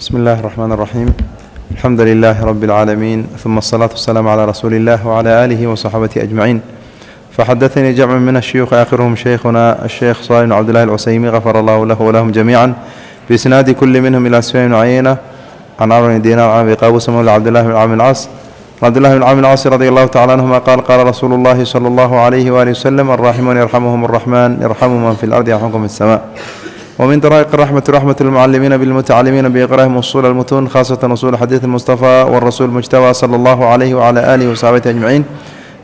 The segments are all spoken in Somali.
بسم الله الرحمن الرحيم الحمد لله رب العالمين ثم الصلاة والسلام على رسول الله وعلى آله وصحبه أجمعين فحدثني جمع من الشيوخ آخرهم شيخنا الشيخ صالح بن عبد الله العسيمي غفر الله له ولهم جميعا بإسناد كل منهم إلى سفيان بن عيينة عن عمرو بن دينار عن أبي قابوس مولى عبد الله بن عامر العاص عبد الله بن عامر العاص رضي الله تعالى عنهما قال قال رسول الله صلى الله عليه وآله وسلم الراحمون يرحمهم الرحمن يرحم من في الأرض يرحمكم في السماء ومن طرائق الرحمة رحمة المعلمين بالمتعلمين بإقرائهم أصول المتون خاصة أصول حديث المصطفى والرسول المجتبى صلى الله عليه وعلى آله وصحبه أجمعين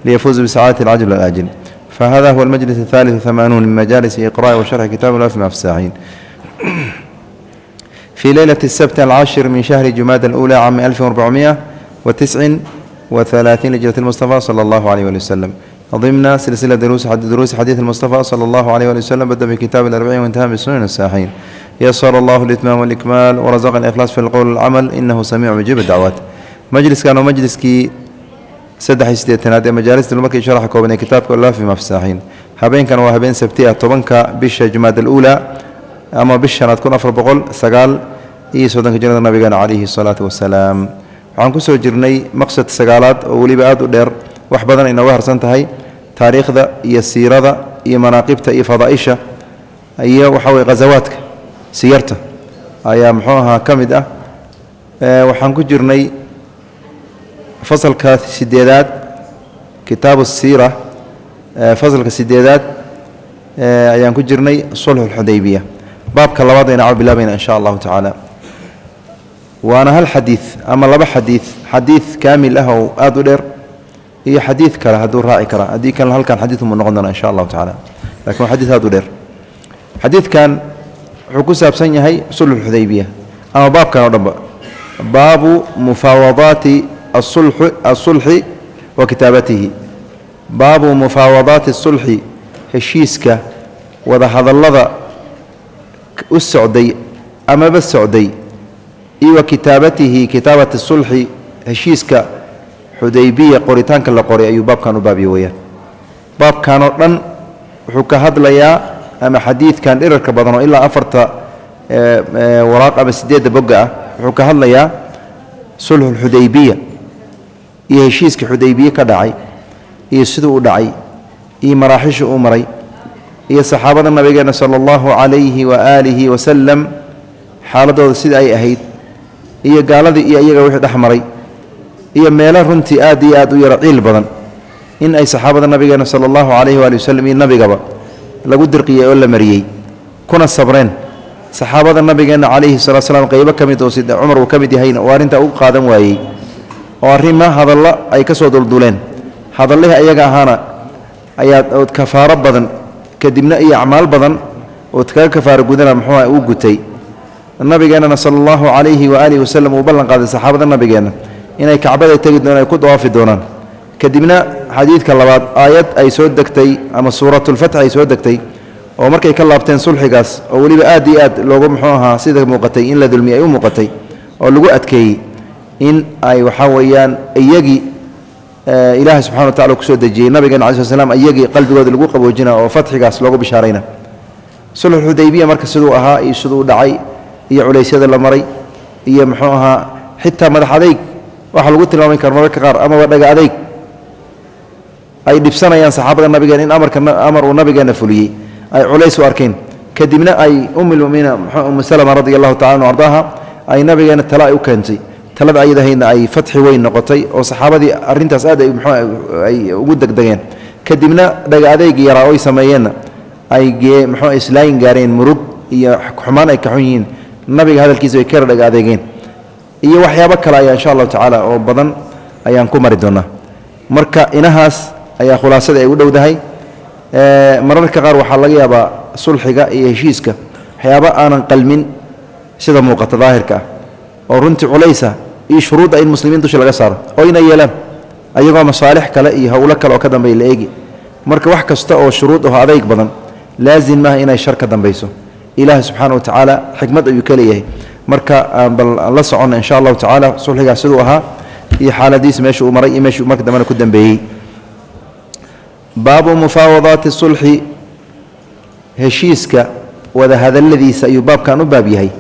ليفوز بسعادة العجل والآجل فهذا هو المجلس الثالث والثمانون من مجالس إقراء وشرح كتاب الله في مفساحين في ليلة السبت العاشر من شهر جماد الأولى عام 1439 لجرة المصطفى صلى الله عليه وسلم. ضمن سلسلة دروس دروس حديث المصطفى صلى الله عليه وسلم بدأ بكتاب الأربعين وانتهى بالسنن الساحين يسر الله الإتمام والإكمال ورزق الإخلاص في القول والعمل إنه سميع مجيب الدعوات مجلس كان مجلس كي saddex iyo siddeetanaad ee majaalista markii sharaxa kooban ee kitaabka allah fi mafsaaxiin habeenkan waa habeen sabti ah tobanka bisha jumaad aluula ama bish shanaad kun afar boqol sagaal iyo soddonka jannada nabigeena calayhi salaatu wasalaam waxaan kusoo jirnay maqsad sagaalaad oo weliba aada u dheer wax badan inooga harsan tahay taariikhda iyo siirada iyo manaaqibta iyo fadaa'isha iyo waxa weye khasawaadka siyarta ayaa muxuu ahaa ka mid ah. Waxaan ku jirnay fasalka sideedaad kitaabu siira. Fasalka sideedaad ayaan ku jirnay sulxu lxudaybiya baabka labaad ayna caw bilaabayna in sha allahu tacaala. Waana hal xadiid ama laba xadiid xadiid kaamil ah oo aada u dheer iyo xadiid kale hadduu raaci kara. Haddii kalena halkan xadiidumuu noqon doona in sha allahu tacaala. Lakin waa xadiid aada u dheer. Xadiidkan wuxuu ku saabsan yahay sulxu lxudaybiya ama baabkan oo dhanba baabu mufaawadaati asulxi wa kitaabatihi. Baabu mufaawadaati asulxi heshiiska wadahadallada u socday amaba socday. Iyo wa kitaabatihi kitaabati sulxi heshiiska xudaybiya qoritaanka la qoray ayuu baabkan u baabiye weyaan baabkan oo dhan wuxuu ka hadlayaa ama xadiidkan dhirarka badan oo ilaa afarta waraaq ama sideedda bogga ah wuxuu ka hadlayaa sulxu lxudaybiya iyo heshiiska xudaybiye ka dhacay iyo siduu u dhacay iyo maraaxisha uu maray iyo saxaabada nabigeena sala allahu calayhi wa aalihi wasalam xaaladooda sida ay ahayd iyo gaaladii iyo iyaga wixii dhex maray iyo meelo runtii aad iyo aad u yaro ciil badan. In ay saxaabada nabigeena sala allahu calayhi waali wasalam iyo nabigaba lagu dirqiyey oo la mariyey kuna sabreen. Saxaabada nabigeenna calayhi salatu slam qaybo ka mid oo sida cumar uu ka mid yahayna oo arrintaa u qaadan waayey. Oo arrima hadallo ay ka soo dulduleen. Hadallihii ayaga ahaana ayaa ood kafaaro badan kadibna iyo acmaal badan ood kaga kafaaro gudana muxuuha uu gutay. Nabigeennana sala allahu calayhi wa aalihi wasalam uu ballan qaaday saxaabada nabigeenna inay kacbada tegi doonaan ay ku dawaafi doonaan. Kadibna xadiidka labaad aayad ay soo degtay ama suuratulfatx ay soo degtay oo markay ka laabteen sulxigaas oo weliba aad iyo aad loogu muxuu ahaa sida muuqatay in la dulmiyay ay u muuqatay oo lagu adkeeyey in ay waxaa weeyaan iyagii ilaahay subxana wa tacala ku soo dejiyey nabigeena cala sl slam iyagii qalbigooda lagu qaboojina oo fatxigaas loogu bishaarayna. Sulxuxudaybiya marka siduu ahaa iyo siduu dhacay iyo culaysyada la maray iyo muxuu ahaa xitaa madax adayg waxaa lagu tilmaami kara mararka qaar amaba dhaga adayg. Ay dhibsanayaan saxaabada nabigeena in amar uu nabigeena fuliyey. Ay culays u arkeen kadibna ay ummi lmuminiina umu salama radi allahu tacala ardaaha ay nabigeena tala ay u keentay. Talada ayadahayna ay fatxi weyn noqotay oo saxaabadii arrintaas aad ay mxuu ugu degdegeen. Kadibna dhaga adeygii yaraa oy sameeyeenna ay gee muxuu islaayin gaareen murug iyo xumaan ay kaxun yihiin. Nabiga hadalkiisa ay kara dhaga adeegeen iyo waxyaabo kale ayaa insha allahu tacaala oo badan ayaan ku mari doonaa. Marka inahaas ayaa khulaasada ay u dhowdahay. Mararka qaar waxaa laga yaabaa sulxiga iyo heshiiska waxyaabo aanan qalmin sida muuqata daahirka ah oo runtii culaysa iyo shuruudda in muslimiin dusha laga saaro oo ina yeelaan ayagoo masaalix kale iyo howlo kale oo ka dambeeya la eegi. Marka wax kasta oo shuruud aho adayg badan laazim maaha inay shar ka dambayso. Ilaahay subxaana wa tacaala xikmad ayuu ka leeyahay marka bal la soconna insha allahu tacaala sulxigaas siduu ahaa iyo xaaladiisa meesha uu maray iyo meeshuu marka dambena ku dambeeyey. Baabu mufaawadaati sulxi heshiiska wadahadalladiisa ayuu baabkan u baab yahay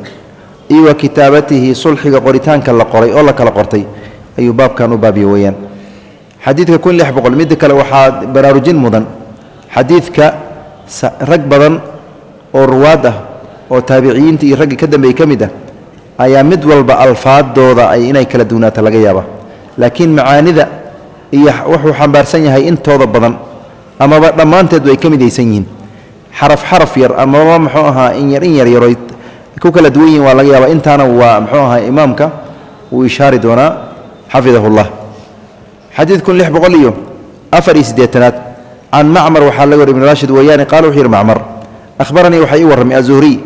iyo kitaabatihi sulxiga qoritaanka la qoray oo la kala qortay ayuu baabkan u baabiye weeyaan. Xadiidka kun lix boqol midda kale waxaa baraarujin mudan. Xadiidka rag badan oo ruwaad ah oo taabiciyiinta iyo raggii ka dambeeyey ka mid ah ayaa mid walba alfaadooda ay inay kala duwnaato laga yaaba laakiin macaanida iyo wuxuu xambaarsan yahay intooda badan amaba dhammaanteedu ay ka midaysan yihiin. Xaraf xaraf yar amaba muxuu ahaa in yar in yar yaroy ku kala duwan yihiin waa laga yaaba intaana waa muxuu ahaa imaamka wuu ishaari doonaa xafidahu llah xadiid kun lix boqol iyo afar iyo siddeetanaad. Can macmar waxaa laga wari ibn raashid weeyaane qaala wuxuu yidhi macmar ahbaranii waxaa ii warramay azuhriy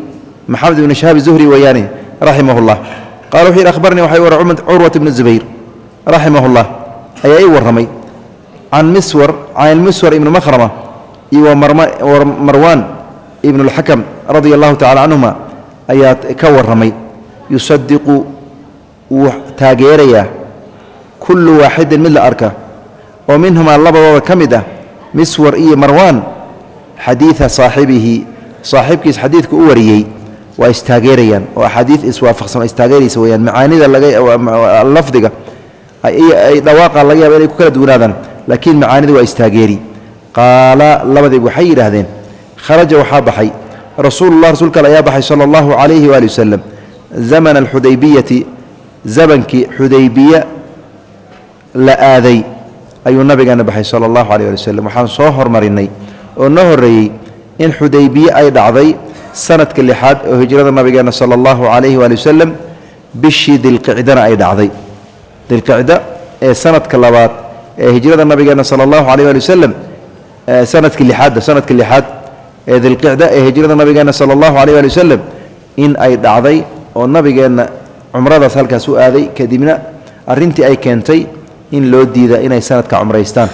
maxamed ibni shahaab zuhri weeyaane raximah llah qala wuxuu yidhi ahbaranii waxaa ii warramay curwat ibnu zubayr. Raximah llah ayaa ii warramay can miswar can miswar ibni makhrama iyo wa marwaan ibn اlxakam radia allahu tacala canhuma ayaa ka warramay yusadiqu wuu taageerayaa kullu waaxidin mid la arka. Oo minhumaa labadooda ka mid ah miswar iyo marwaan xadiida saaxibihi saaxiibkiis xadiidka u wariyey waa istaageerayaan. Oo axaadiid iswaafaqsan oo istaageeraysa weyaan macaanida lafdiga ay dhawaaqa laga yaaba inay ku kala duwanaadaan. Laakiin macaanida waa istaageeri. Qaala labadiib waxay yidhaahdeen kharaja waxaa baxay. Rasuulullah rasuulka ayaa baxay sala allahu calayhi waali wasalam zamana alxudaybiyati zamankii xudaybiya la aaday. Ayuu nabigeena baxay sala allahu calayh ali wasalam waxaan soo hormarinay oo noo horreeyey in xudaybiye ay dhacday sanadka lixaad oo hijrada nabigeena sala allahu calayhi waali wasalam bishii dilqicdana ay dhacday. Dilqicda ee sanadka labaad ee hijrada nabigeena sala allahu calayh waali wasalam sanadka lixaadda sanadka lixaad ee dilqicda ee hijrada nabigeena sala allahu calayh waali wasalam in ay dhacday oo nabigeenna cumradaas halkaas u aaday kadibna arrintii ay keentay in loo diida inay sanadka cumraystaan.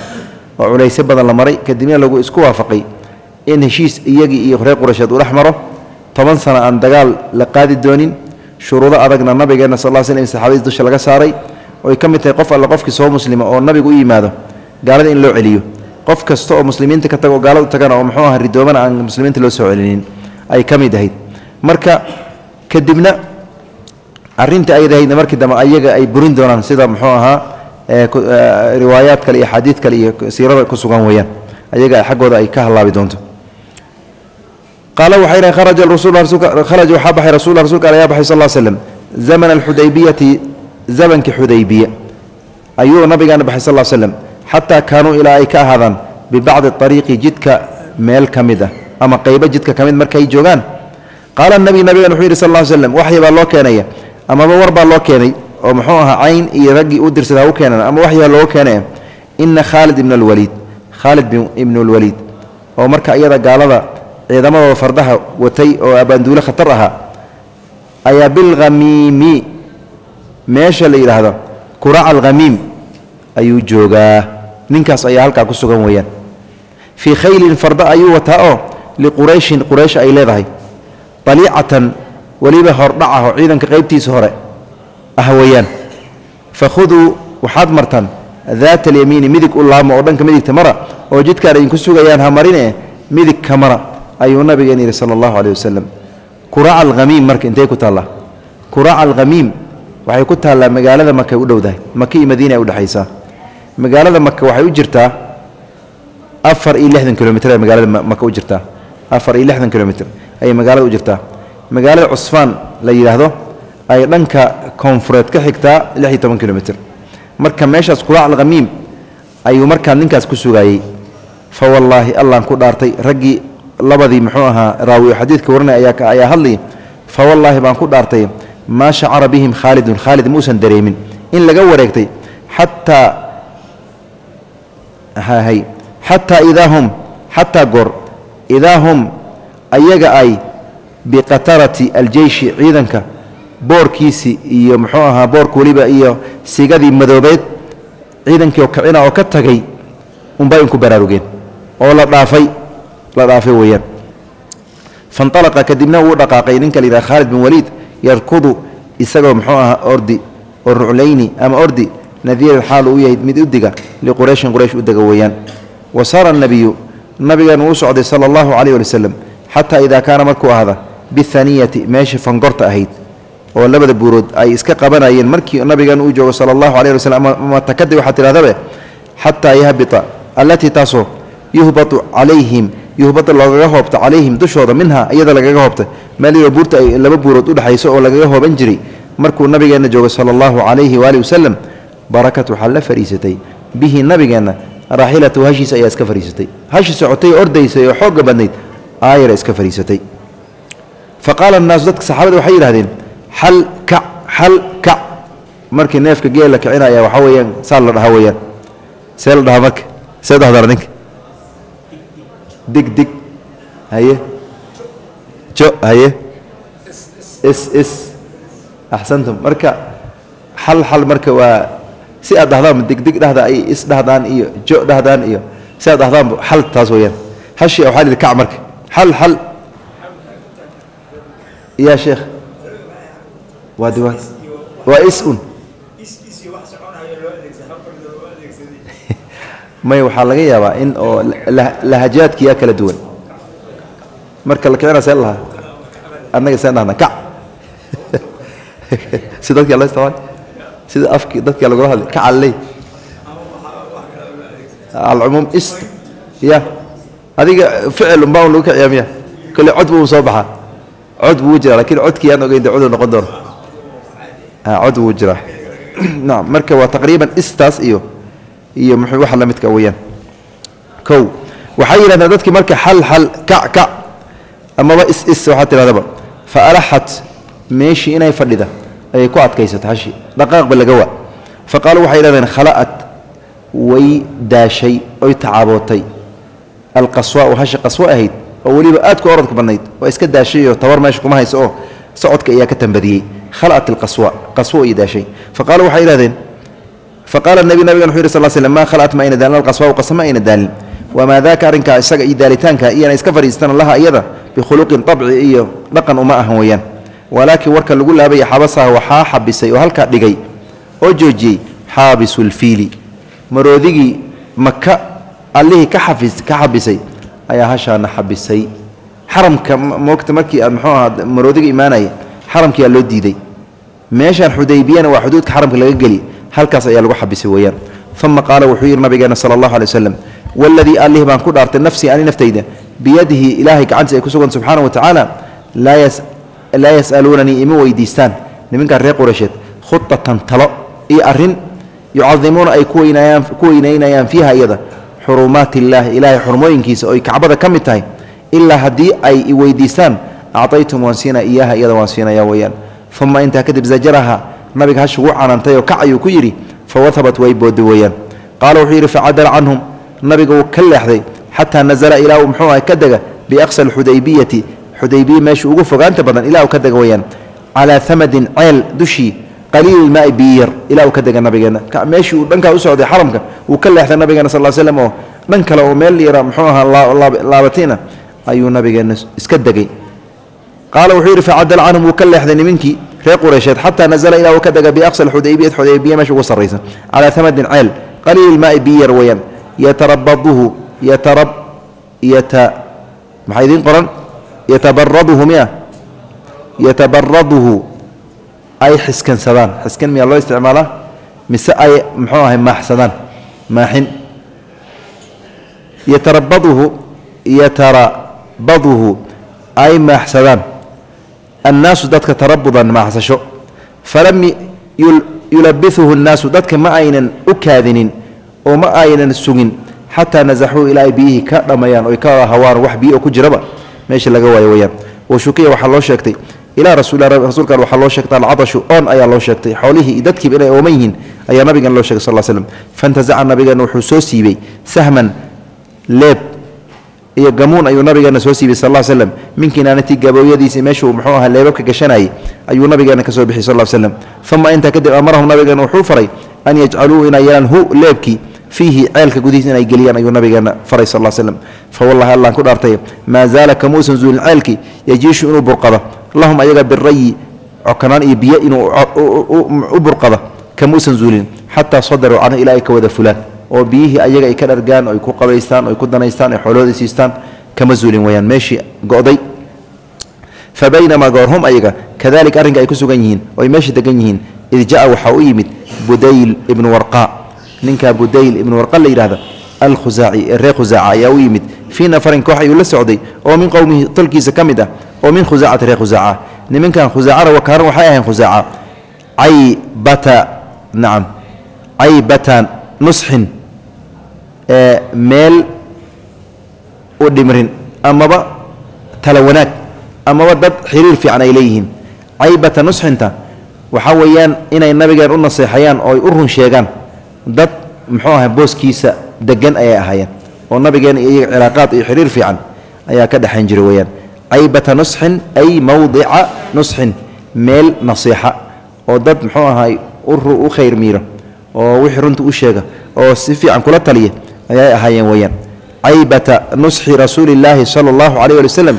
Oo culaysyo badan la maray kadibna lagu isku waafaqay in heshiis iyagii iyo reer qurasheed uu dhex maro toban sano aan dagaal la qaadi doonin shuruudo adagna nabigeenna sal l slm saxaabadiis dusha laga saaray oy ka mid tahay qof alle qofkii soo muslima oo nabigu u yimaado gaalada in loo celiyo. Qof kasta oo muslimiinta ka tago gaaladu tagana oo muxuu aha ridoomana aan muslimiinta loo soo celinin ay ka mid ahayd. Marka kadibna arrinta ay rahayna markii dambe ayaga ay burin doonaan sida muxuu ahaa riwaayaad kale iyo axaadiid kale iyo siirada ku sugan weeyaan. Ayaga xaggooda ay ka hallaabi doonto qaala waxay dhahen kharaja waxaa baxay rasul rasulka ayaa baxay sal slam zamana alxudaybiyati zamankii xudaybiya ayuu nabigaana baxay sal slam xataa kaanuu ilaa ay ka ahaadaan bibacdi ariiqi jidka meel ka mid ah ama qaybo jidka ka mid markay joogaan qaala nabi nabigan wuxuu yidhi sal l slem waxyi baa loo keenaya amaba war baa loo keenay oo muxuu ahaa cayn iyo raggii u dirsada ha u keenan ama waxyaa looga keenaya ina khaalid ibn alwaliid khaalid ibnu lwaliid oo marka iyada gaalada ciidamadooda fardaha watay oo abaanduule khatar ahaa ayaa bilkhamiimi meesha la yidhaahdo kuraaca alkhamiim ayuu joogaa. Ninkaas ayaa halkaa ku sugan weeyaan. Fii khaylin farda ayuu wataa oo liqurayshin quraysh ay leedahay. Aliicatan weliba hordhac ah oo ciidanka qaybtiisa hore ah weeyaan. Fakhuduu waxaad martaan daata alyamiini midig u laamo oo dhanka midigta mara oo jidkaan idinku sugayaan ha marine midig ka mara ayuu nabigeen yidhi sala allahu caleyh wasalam kuraaca alkhamiim marka intay ku taallaa? Kuraaca alkhamiim waxay ku taallaa magaalada makay u dhowdahay maka iyo madiina ay udhexaysaa magaalada maka waxay u jirtaa afar iyo lixdan kilomitr magaalada maka u jirtaa. Afar iyo lixdan kilomitr ayay magaalada u jirtaa. Magaalada cusfaan la yidhaahdo ay dhanka koonfureed ka xigtaa lix iyo toban kilomitr. Marka meeshaas kuraac alkhamiim ayuu markaa ninkaas ku sugaayey fa wallaahi allaan ku dhaartay raggii labadii muxuu ahaa raawi oo xadiidka warinay ayaa hadlay fa wallaahi baan ku dhaartay maa shacara bihim khaalidun khaalid muusan dareemin. In laga wareegtay xataa hay xataa idaa hum xataa goor idaa hum ayaga ay biqatarati aljeyshi ciidanka boorkiisii iyo muxuu ahaa boorka weliba iyo sigadii madoobeed ciidankii oo kacina oo ka tagay unbay inku baraarugeen oo la dhaafay la dhaafay weeyaan. Fanalaqa kadibna wuu dhaqaaqay ninka la yidhaha khaalid bin waliid yarkudu isagoo muxuu ahaa ordi oo ama ordi nadiiran xaal uu yahay mid udiga liqurayshin quraysh u dega weeyaan. Wa saara anabiyu nabigan wuu socday sala allahu calayh ali wasalam xataa idaa kaana markuu ahda bihaniyati meeshii fangorta ahayd oo labada buurood ay iska qabanayeen markii nabigan uu joogo sala allahu alayh waslm ama takadi waxaa tidhahdabe xataa yahbita allatii taasoo yuhbatu calayhim yuhbata loogaga hoobta calayhim dushooda minha iyada lagaga hoobta. Meelio buurta ay laba buurood udhexayso oo lagaga hooban jiray. Markuu nabigeenna joogo sala allahu calayhi waali wasalam barakat waxaa la fadhiisatay bihi nabigeenna raaxilatahu hashiisa ayaa iska fadhiisatay hashi socotay ordaysay oo xoogga badnayd aayara iska fadhiisatay fa qaala dadka saxaabada waxay yidhahdeen xal kac xal kac markii neefka geel la kicinaya waxaa weeyaan saa la dhahaa weeyaan. See la dhahaa marka see dhahdara ninka dig haye. Jo haye. Is axsantum. Marka xal xal marka waa si aad dhahdaan digdig dhahda ay is dhahdaan iyo jo dhahdaan iyo si aad dhahdaanba xal taas weeyaan. Hashi waxaa lihi kac marka. Xal xal yaa sheekh. Waa diwaan waa is un may waxaa laga yaabaa in oo lahajaadkiyaa kala duwan. Marka la kicina see lahaa annaga seen dhahna kac. Si dadkii alla istamaan sida afkii dadkii lagula hadlay kacalley alcumuum ist ya. Adiga ficil unbaa un lagu kiciyaa miya. Kole cod buu soo baxaa. Cod buu jiraa lakiin codkii aan ogeyn de coduu noqon doono. Cod buu jiraa. Naam marka waa taqriiban istaas iyo iyo muxuu waxa la weeyaan? Kow. Waxay yidhahdeen dadkii marka xal xal kac kac amaba is is waxaa tidhahdaba fa alaxat meeshii inay fadhida ayay ku adkaysatay hashi. Dhaqaaqba laga waa. Fa qaaluu waxay yidhahdeen khala'at way daashay oy tacaabootay alqaswaau hashi qaswo ahayd oo weliba aad ku orodka badnayd oo iska daashay oo tabar meesha kuma hayso oo socodka ayaa ka tambadiyey. Khala'at alqaswa qaswo ay daashay. Fa qaaluu waxay yidhahdeen faqaala nebi nabigan wuxuu yidhi sal slm maa khala'at ma ayna daalin alqaswaa qasma ayna daalin wamaa daaka arrinkaa isaga iyo daalitaanka iyana iska fadhiistaan laha iyada bikhuluqin abci iyo dhaqan uma ahan weeyaan walaakiin warka lagu laabaya xabasaha waxaa xabisay oo halkaa dhigay oo joojiyey xaabisulfiili maroodigii maka allihii ka ka xabisay ayaa hashaana xabisay xaramka moogta markii aad muxuu ahaa maroodiga imaanaya xaramkiyaa loo diiday meeshaan xudaybiyana waa xuduudka xaramka laga geli halkaas ayaa lagu xabisay weeyaan. Uma qaala wuxuu yidhi nabigeena sala allahu alay waslem waladii allih baan ku dhaartay nafsii ani naftayda biyadihi ilaahay gacantiisa ay ku sugan subxaana wa tacaala laa yas'aluunanii ima weydiistaan. Niminkaa reer qureysheed khudatan talo iyo arrin yucadimuuna ay ku weynaynayaan fiiha iyada xurumaat illaahi ilaahay xurmooyinkiisa oy kacbada ka mid tahay ilaa haddii ay i weydiistaan acطaytum waan siinaa iyaha iyada waan siinaya weeyaan. Uma intaa kadib zajaraha nabiga hashi wuu canantay oo kac ayuu ku yidhi fawahabat way boodda weeyaan. Qaala wuxuu yidhi facadala canhum nabiga wuu ka leexday xataa nazala ilaa uu muxuu aha ka dega biaqsa alxudaybiyati xudaybiya meesha ugu fogaanta badan ilaa uu ka dega weeyaan. Calaa hamadin ceel dushii qaliil maai biyar ilaa uu ka dega nabigeenna meeshii uu dhankaa u socday xaramka wuu ka leexday nabigeena sal l slam oo dhan kale oo meel yara muxuu ahaa laabatina ayuu nabigeenna iska degay. Qaala wuxuu yidhi facadala canhum wuu ka leexday nimankii reer qureysheed xataa nazla ilaa uu ka dega biaqsa alxudaybiyat xudaybiya meesha ugu sarraysa. Calaa hamadin ceel qaliil maai biyar weeyaan. Yatarabaduhu yatarab yata maxaa idiin qoran? Yatabaraduhu miya? Yatabaraduhu ay xiskansadaan. Xiskan miyaa loo isticmaalaa? Mise ay muxuu ahay maaxsadaan? Maaxin. Yatarabaduhu yatarabaduhu. Ay maaxsadaan annaasu dadka tarabudan maaxsasho falam yulabihuhu nnaasu dadka ma aynan u kaadinin oo ma aynan sugin xataa nasaxuu ilaa ay biyihii ka dhammayaan oy ka hawaan wax biyo ku jiraba meesha laga waayo weyaan washukiya waxaa loo sheegtay ilaa rasuulkan waxaa loo sheegtay alcadashu oon ayaa loo sheegtay xoolihii iyo dadkiiba inay ooman yihiin ayaa nabigan loo sheegay sal slm fantasaca nabigeena wuxuu soo siibey sahman leeb iyo gamuun ayuu nabigeena soo siibay sal l slm min kinaanatii gabooyadiisi meeshuu muxuu aha leebabka gashanayay ayuu nabigeena ka soo bixiyay sal slm uma intaa kadib amarahum nabigeena wuxuu faray an yajcaluu inay yeelaan hu leebkii fiihi ceelka gudihiis inay geliyaan ayuu nabigeena faray sal slm fawallahi allaan ku dhaartay maa zaala kamuusan zuulin ceelkii yajiishu inuu burqado lahum ayaga birayi cokanaan iyo biyo inuu u burqado kamuusan zuulin xataa sadaruu canhu ilaa ay ka wada fulaan oo biyihii ayaga ay ka dhargaan oy ku qabaystaan oy ku danaystaan oy xoolahooda siistaan kama zuulin weyaan meeshii go'day. Fa baynamaa goor hum ayaga kadalika arrinka ay ku sugan yihiin oo ay meesha degan yihiin id jaa waxaa u yimid budayl ibnu warqa. Ninkaa budayl ibnu warqa la yidhahda alkhusaaci ee reer khusaaca ayaa u yimid. Fii nafarin koox ayuu la socday oo min qowmihi tolkiisa ka mid ah oo min khusaacati reer khusaaca nimankan khusaacana wakaaran waxay ahayn khusaaca caybata nacam caybata nusxin meel u dhimrin amaba tala wanaag amaba dad xiriir fiican ay leeyihiin. Caybata nusxinta waxaa weeyaan inay nabigeen u naseexayaan oo ay u run sheegaan. Dad muxuu ahay booskiisa degan ayay ahaayeen oo nabigeena iyo iyaga cilaaqaad iyo xiriir fiican ayaa ka dhexayn jiray weeyaan. Caybata nusxin ay mowdica nusxin meel nasiixa oo dad muxuu ahay u khayr miiro oo wixii runta u sheega oo si fiican kula taliya ayay ahaayeen weeyaan. Caybata nusxi rasuuli illaahi sala allahu calayh ali wasalam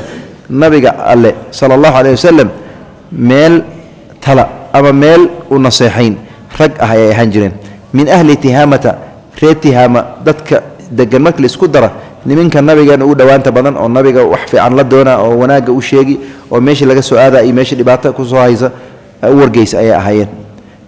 nabiga alle sala allahu calayh wasalam meel tala ama meel u naseexayn rag ah ayay ahaan jireen. Min ahli tihaamata reer tihaama dadka degan marka la isku dara niminka nabigeena ugu dhowaanta badan oo nabiga wax fiican la doona oo wanaagga u sheegi oo meesha laga soo aada iyo meesha dhibaato ku soo haysa u wargeysa ayay ahaayeen.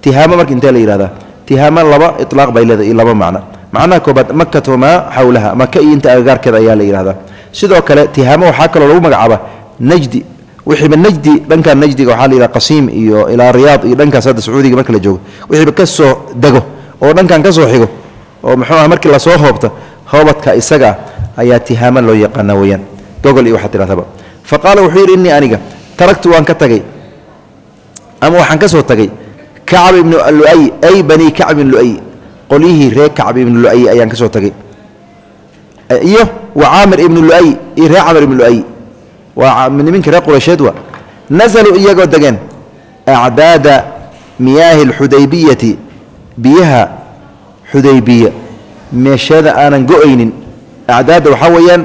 Tihaamo marka intee la yihahdaa tihaamo laba ilaaq bay leedahay iyo laba macno macnaha koobaad makatu maa xawlaha maka iyo inta agagaarkeeda ayaa la yidhahdaa sidoo kale tihaamo waxaa kaloo lagu magacaaba najdi. Wixiiba najdi dhankan najdiga waxaa la yidhaha qasiim iyo ilaa riyaad iyo dhankaas hadda sacuudiga marka la joogo. Wixiiba ka dego oo dhankan ka xigo oo muxuu ah markii la soo hoobta hoobadka isaga ayaa tihaamo loo yaqaana weeyaan. Gogol iyo waxaa tidhahdaba fa wuxuu yidhi innii aniga taragtu waan ka tagay ama waxaan ka tagay kacb ibnu luay ay bani kacb ibn luay qolyihii reer kacb ibnu luay ayaan ka soo tagay. Iyo wa caamir ibnu luay iyo reer camir ibnu luay. Waa niminka reer quraysheed wa. Nasaluu iyagoo degeen acdaada miyaahi alxudaybiyati biyaha xudaybiya meesheeda aanan go'aynin. Acdaadda waxaa weeyaan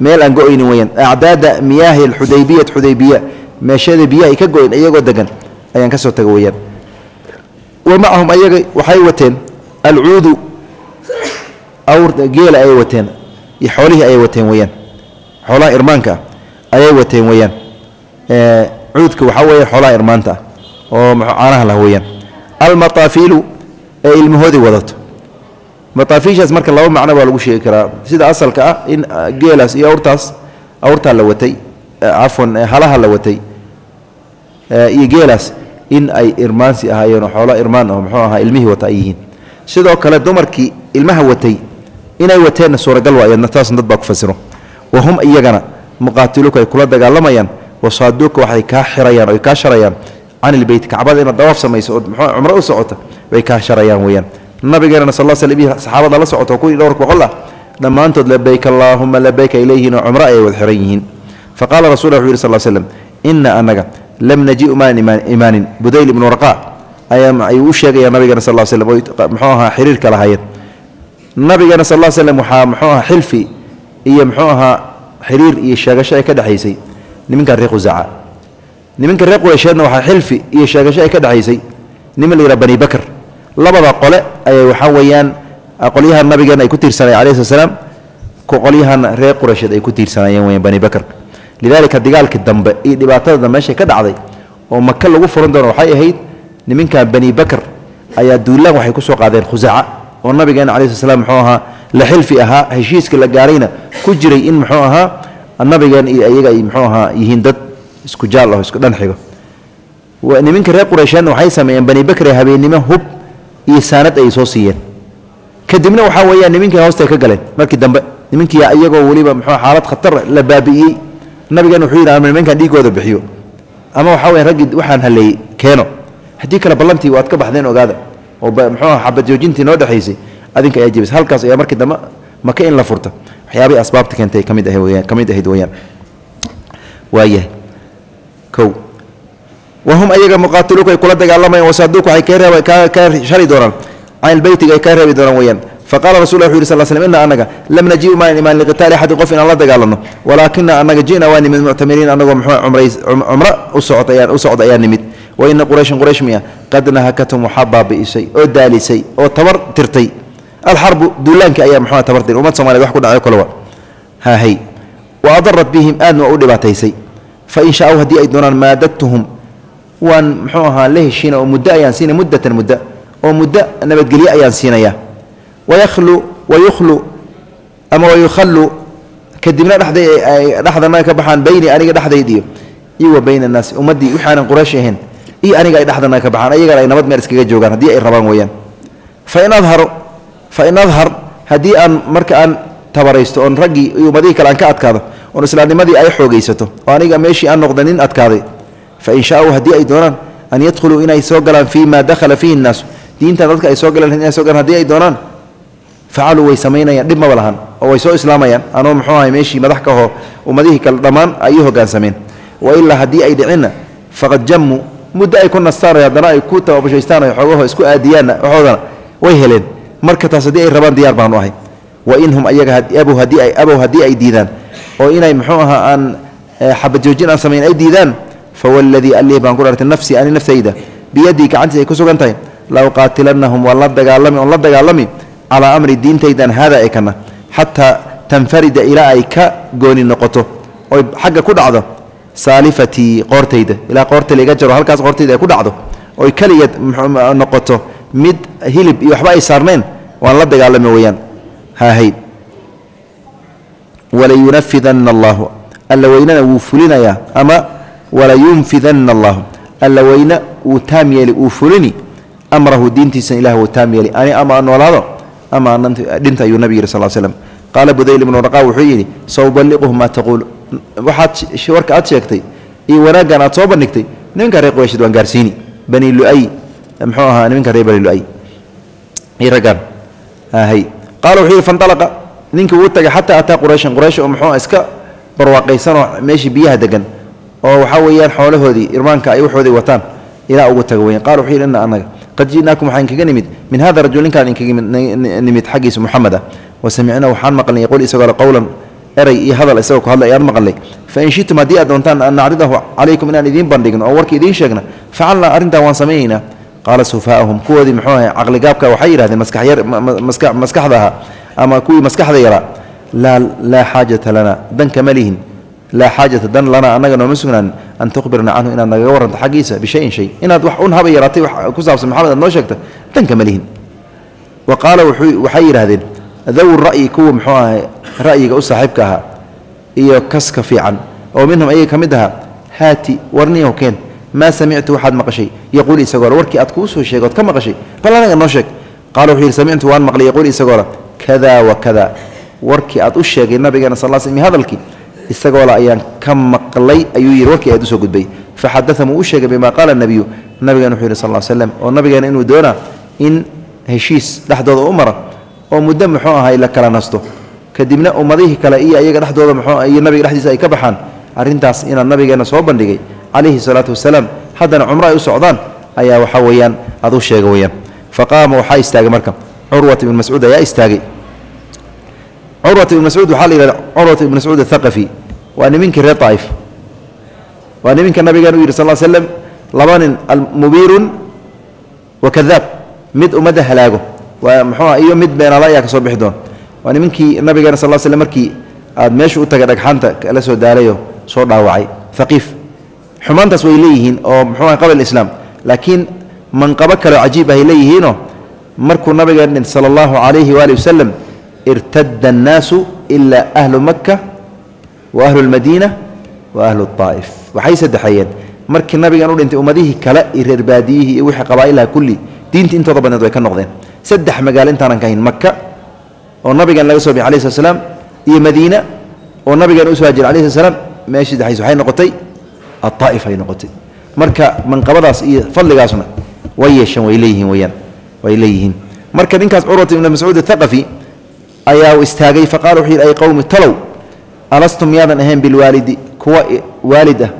meel aan go'aynin weyaan acdaada miyaahi alxudaybiyati xudaybiya meesheeda biyaha ay ka go'ayn iyagoo degan ayaan ka soo taga weyaan wa macahum ayaga waxay wateen alcuudu geela ayay wateen iyo xoolihii ayay wateen weyaan xoolaha irmaanka ah ayay wateen weyaan cuudka waxaa weeye xoolaha irmaanta ah oo caanaha lah weyaan almataafiilu ee ilmahoodii wadato. Mataafiishaas marka laba macno baa lagu sheegi karaa. Sida asalka ah in geelaas iyo awrtaas awrtaa la watay cafwan halaha la watay iyo geelaas in ay irmaansi ahaayeen oo xoolo irmaan oo muxuu ahaa ilmihii wata ay yihiin sidoo kale dumarkii ilmaha watay inay wateenna suuragal waayadna taasna dad baa ku fasiro. Wa iyagana muqaatiluka ay kula dagaalamayaan wasaaduuka waxay kaa xirayaan oy kaa sharayaan can ilbeyt kacbada inaad dawaaf samayso ood cumro u socota bay kaa sharayaan weeyaan. Nabigeenana sal sl saxaabada la socota kuwii dhowr boqol ah dhammaantood labayk allaahuma labayk ay leeyihiin oo cumro ayay wad xiran yihiin. Faqaala rasul wuxu yidhi sal slem ina anaga lam najiu maanan imaanin. Budayl ibnu warqa ayuu u sheegaya nabigeena sal slm oy muxuu ahaa xiriirka lahaayeen nabigeena sal l slem waxaa muxuu ahaa xilfi iyo muxuu ahaa xiriir iyo sheegasho ay ka dhexaysay niminka reer qusaca niminka reer quraysheedna waxaa xilfi iyo sheegasho ay ka dhexaysay niman la yidhaha bani bakr labada qole ayay waxaa weeyaan qolyahan nabigeena ay ku tiirsanayeen alayh slat slaam qolyahan reer quraysheed ay ku tiirsanayeen weyaan bani bakr lidaalika dagaalkii dambe iyo dhibaatada dambe meeshay ka dhacday oo maka lagu furan doono waxay ahayd niminkan bani bakr ayaa duulaan waxay ku soo qaadeen khusaca oo nabigeena calayi slat slam muxuu ahaa la xilfi ahaa heshiiska la gaarayna ku jiray in muxuu ahaa nabigeena iyo iyaga ay muxuu ahaa yihiin dad isku jaal aho isku dhan xigo. Niminka reer quraysheedna waxay sameeyeen bani bakre habeennimo hub iyo saanad ayay soo siiyeen. Kadibna waxaa weeyaan niminkii hoostay ka galeen. Markii dambe niminkii iyagoo weliba muxuu xaalad khatar la baabi'iyey nabigeena wuxuu yidhi nimankan dhiigooda bixiyo. Ama waxaa weya raggii waxaan haleeyey keeno haddii kale ballantii waad ka baxdeen ogaada. Oo muxuu aha xabad joojintii noo dhexaysay adinka ayaa jebis. Halkaas ayaa markii dambe maka in la furta waxyaabay asbaabta keentay ka mid ah ka mid ahayd weyaan waayahay kow. Wahum ayaga muqaatiluuku ay kula dagaalamayaan wasaaduuku waxay kaa shari doonaan. Can ilbeytiga ay kaa reebi doonaan weyaan faqala rasul wuxu yiri sal slm ina anaga lam najiu maan imaan liqitaali axadin qof inaan la dagaalano. Walaakina anaga ji'na waa nimid muctamiriin anagoo muxuu cumrays cumro u socota ayaan u socda ayaa nimid wa ina qurayshan quraysh miya qad nahakatum waxaa baabi'isay oo daalisay oo tabar tirtay alxarbu duulaanka ayaa muxuu tabar tir ummad somaliyed wax ku dhacay kalewa haahay wa adarat bihim aadna waa u dhibaataysay fain shaauu haddii ay doonaan maadadtuhum waan muxuu ahaa la heshiina oo muddo ayaan siinaya muddatan muddo oo muddo nabadgelye ayaan siinaya wayahlu wayukhlu ama wayukhallu kadibna dhexday ay dhexdana ka baxaan beyni aniga dhexdaydiyo iyo wa bayna annaasi ummaddii wixii aanan quraysh ahayn iyo aniga ay dhexdana ka baxaan ayagana ay nabad meel iskaga joogaan haddii ay rabaan weeyaan. Fain adharu haddii aan marka aan tabaraysto oon raggii iyo ummadihii kale aan ka adkaado oon islaamnimadii ay xoogaysato oo aniga meeshii aan noqda nin adkaaday fain shaauu haddii ay doonaan an yadkhuluu inay soo galaan fii ma dakhala fiihi nnaasu diintan dadka ay soo galeen inay soo galaan haddii ay doonaan facaluu way samaynayaan dhib maba lahan oo way soo islaamayaan anoo muxuu ahay meeshii madax ka hoo ummadihii kale dhammaan ay u hoggaansameen wa ilaa haddii ay dhicinna faqad jammuu muddo ay ku nastaan oo haddana ay ku tababashaystaan oo xoogaho isku aadiyaanna waxoodana way heleen. Marka taas haddii ay rabaan diyaar baanu ahay. Wa inhum ayaga abow haddii ay abow haddii ay diidaan. Oo inay muxuu ahaa aan xabajoojin aan samayn ay diidaan fawalladii allih baan ku dhartay nafsii ani naftayda. Biyadii gacantiis ay ku sugan tahay la uqaatilannahum waan la dagaalami oon la dagaalami calaa amri diintaydan haada ee kana xataa tanfarida ilaa ay ka gooni noqoto. Oy xagga ku dhacdo saalifatii qoortayda. Ilaa qoorta laiga jaro halkaas qoortayda ay ku dhacdo oy keligeed noqoto mid hilib iyo waxba ay saarnayn waan la dagaalami weeyaan. Haahay walayunafidanna allahu. Alla wuu fulinayaa ama walayunfidanna allahu. Alla weyne wuu taam yeeli wuu fulini amrahu diintiisana ilah wuu taam yeeli. Ani ama aan noolaado ama aan dhinta ayuu nabig yihi sal slm qaala budayl ibnu raqaa wuxuu yidhi sauballiquhu maa taquul waxaad warka aad sheegtay iyo wanaaggan aad soo bandhigtay nimanka reer qurayshid waan gaarsiini bani luay muxuu ahaa nimanka reer bani luay. Iyo raggaan hay. Qaala wuxuu yidhi fanalaqa ninkii wuu tagay xataa ataa qurayshan quraysh oo muxuu iska barwaaqaysanoo meeshii biyaha degan oo waxaa weeyaan xoolahoodii irmaanka ay waxoodii wataan ilaa ugu taga weyan qala wuxuu yidhi ina annaga qad ji'naakum waxaan kaga nimid min hada rajul ninkaan inkaga nimid xaggiisa muxamed ah wasamicna waxaan maqlnay yaquul isagoo qowlan eray iyo hadal isagoo ku hadlay ayaan maqlnay fain shitum haddii aad doontaan an nacridahu calaykum inaan idiin bandhigno oo warkii idiin sheegna facalnaa arrintan waan samaynaynaa qaala sufaahum kuwoodii muxuu ahay caqligaabka waxay yidhahdeen maskaxda ahaa ama kuwii maskaxda yaraa laa xaajata lana danka ma lihin. Laa xaajata dan lana annaga nooma sugnaan. An tukhbirna canhu inaad nagaga warranto xaggiisa bishayin shay. Inaad wax un haba yaraatay ku saabsan maxamed aad noo sheegta danka ma lihin. Wa qaala waxay yidhaahdeen daw ra'yi kuwa muxuu ahay ra'yiga u saaxiibka ahaa iyo kaska fiican. Oo minhum ayaga ka mid ahaa haati warniyahu keen. Maa samictu waxaad maqashay? Yaquul isagoola warkii aad kuu soo sheegood ka maqashay. Bal anaga noo sheeg. Qaala wuxuu yidhi samictu waan maqlay yaquul isagoola kada wa kada warkii aad u sheegay nabigeena sal l slm hadalkii. Isagoola ayaan ka maqlay ayuu yidhi warkii aad u soo gudbay. Faxadaahum uu u sheegay bima qaala nabiyu. Nabigeena wuxuu yidhi sal oo nabigeena inuu doonaa in heshiis dhexdooda u mara oo muddo muxuu ahay la kala nasto. Kadibna ummadihii kale iyo ayaga dhexdooda muxuu iyo nabiga dhexdiisa ay ka baxaan. Arrintaas inaad nabigeena soo bandhigay calayhi salaatu wasalaam haddana cumro ay u socdaan ayaa waxaa weeyaan aad u sheega weeyaan. Faqaama waxaa istaagay marka curwat ibn mascuud ayaa istaagay. Curwat ibn mascuud waxaa la yihahda curwat ibn mascuud athaqafi waa nimankii reer taa'if waa niminka nabigeena u yidhi sal slam laba nin almubiirun wa kadaab mid ummadda halaago waa muxuuha iyo mid beenaala ayaa ka soo bixi doon waa nimankii nabigeena sal l slm markii aad meesha u tagay dhagxaanta kala soo daalayo soo dhaawacay. Haqiif xumaantaas way leeyihiin oo muxuuha qabla islaam laakiin manqabo kaleo cajiib ahay leeyihiinoo markuu nabigeen sala allahu calayhi waali wasalam irtadda annaasu ilaa ahlu makka wa ahlu lmadiina wa ahlu aa'if waxay saddexeeyeen. Markii nabigan u dhintay ummadihii kale iyo reer baadiyihii iyo wixii qabaa'ilaha kulli diinta intooda badneed way ka noqdeen saddex magaalo intaanan ka maka oo nabigan laga soo bixi alayh slat slam iyo madiina oo nabigan u soo hajir alayh slat slam meeshii saddexays waxay noqotay aaa'if ay noqotay. Marka manqabadaas iyo fadligaasna way yeesheen way leeyihiin weyaan way leeyihiin. Marka ninkaas curwat ibn mascuud athaqafi ayaa istaagay faqala wuxuu yidhi ay qowmi talow alastum miyaadan ahayn bilwaalidi kuwa waalid ah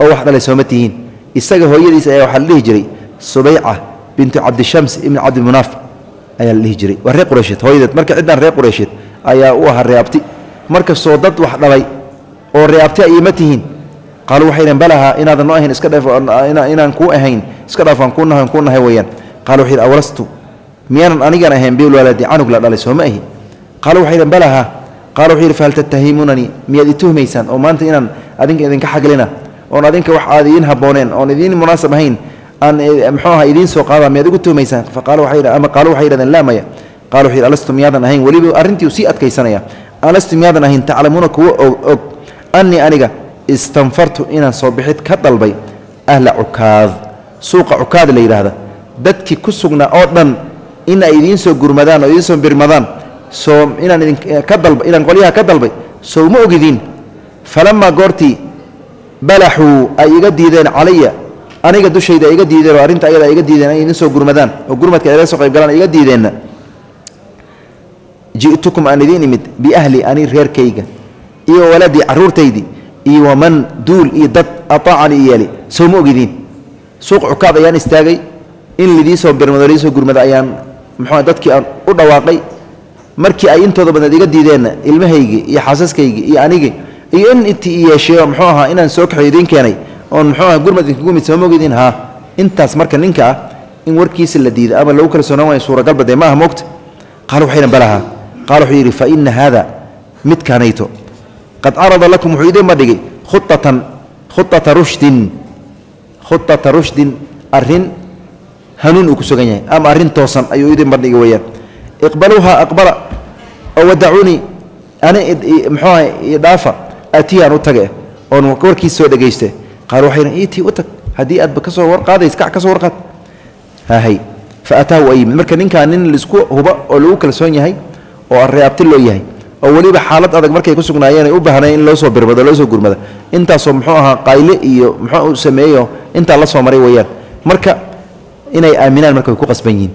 oo wax dhalay sooma tihiin. Isaga hooyadiis ayaa waxaa la dhihi jiray subayca bintu cabdishams ibni cabdimunaaf ayaa la jiray. Waa reer qureysheed hooyadeed. Marka ciddaan reer qureysheed ayaa u ahaa reeabti markastoo dad wax dhalay oo reeabti ay ima tihiin qaaluu waxay dhaheen balaha inaadan noo ahayn iska dheef inaan kuu ahayn iska dhaaf aan kuu nahay kuu nahay weeyaan. Qaala wuxuu yidhi awlastu miyaanan anigan ahayn bilwaaladi canug la dhalay sooma ahi. Qaala waxay dhaheen balaha qaala wuxuu yidhi fahal tattahimunanii miyaad i oo maanta inaan adinka idinka xaglina oon adinka wax aad idiin habbooneen oon idiin munaasab ahayn idiin soo qaada miyaad igu tuumaysaan? Ama qaalu waxay maya. Qalu wuxu yidhi alastu miyaadan ahayn? Ahayn? Taclamuuna kuwa og og. Aniga istanfartu inaan soo bixid ka dalbay ahla cukaad. Suuqa cukaad la yidhaahda. Dadkii ku sugnaa oo dhan in idiin soo gurmadaan oo idiin birmadaan soo inaan idin ka dalba inaan qolyaha ka dalbay sow ogidiin? Falamaa goortii balaxuu ay iga diideen calaya aniga dushayda ay iga diideen oo arrinta ayada ay iga diideen ay idiin soo gurmadaan oo gurmadka ay soo qayb galaan iga diideenna ji'tukum aan idiin imid biahli ani reerkayga iyo waladii carruurtaydii iyo waman duul iyo dad ataacani i yeeli sow ma ogidiin. Suuq cukaad ayaan istaagay. In lidii soo birmado lidii soo gurmado ayaan muxuu dadkii aan u dhawaaqay. Markii ay intooda badneed iga diideenna ilmahaygii iyo xaasaskaygii iyo anigii iyo in intii i yeesheeyo muxuu ahaa inaan soo kaxeyo idiin keenay oon muxuu aha gurmad idinkugu mid sooma ogidiin haa. Intaas marka ninka ah in warkiisa la diido ama lagu kala soonaan waayo suuragalba dee ma aha moogta? Qaal waxayna balaha qaal wuxuu yidhi fa ina haada midkaanayto qad carada lakum wuxuu idin bandhigay khuatan khuata rushdin khuata rushdin arrin hanuun uu ku sugan yahay ama arrin toosan ayuu idin bandhigay weeyaan. Iqbaluuha aqbala oo wadacuunii ani muxuu aha idhaafa aatiyaan u tage oon warkiis soo dhegayste qaal waxayna iitii u tag. Haddii aadba ka soo warqaadays kac ka soo warqaad hahay fa ataahu waa yimid. Marka ninkaa nin la isku huba oo lagu kalsoon yahay oo reabti loo yahay oo weliba xaalad adag markay ku sugnaayeen ay u baahnay in loo soo birbado loo soo gurmada. Intaasoo muxuu ahaa qayle iyo muxuu sameeyo intaa la soo maray weeyaan marka inay aaminaan marka way ku qasban yihiin.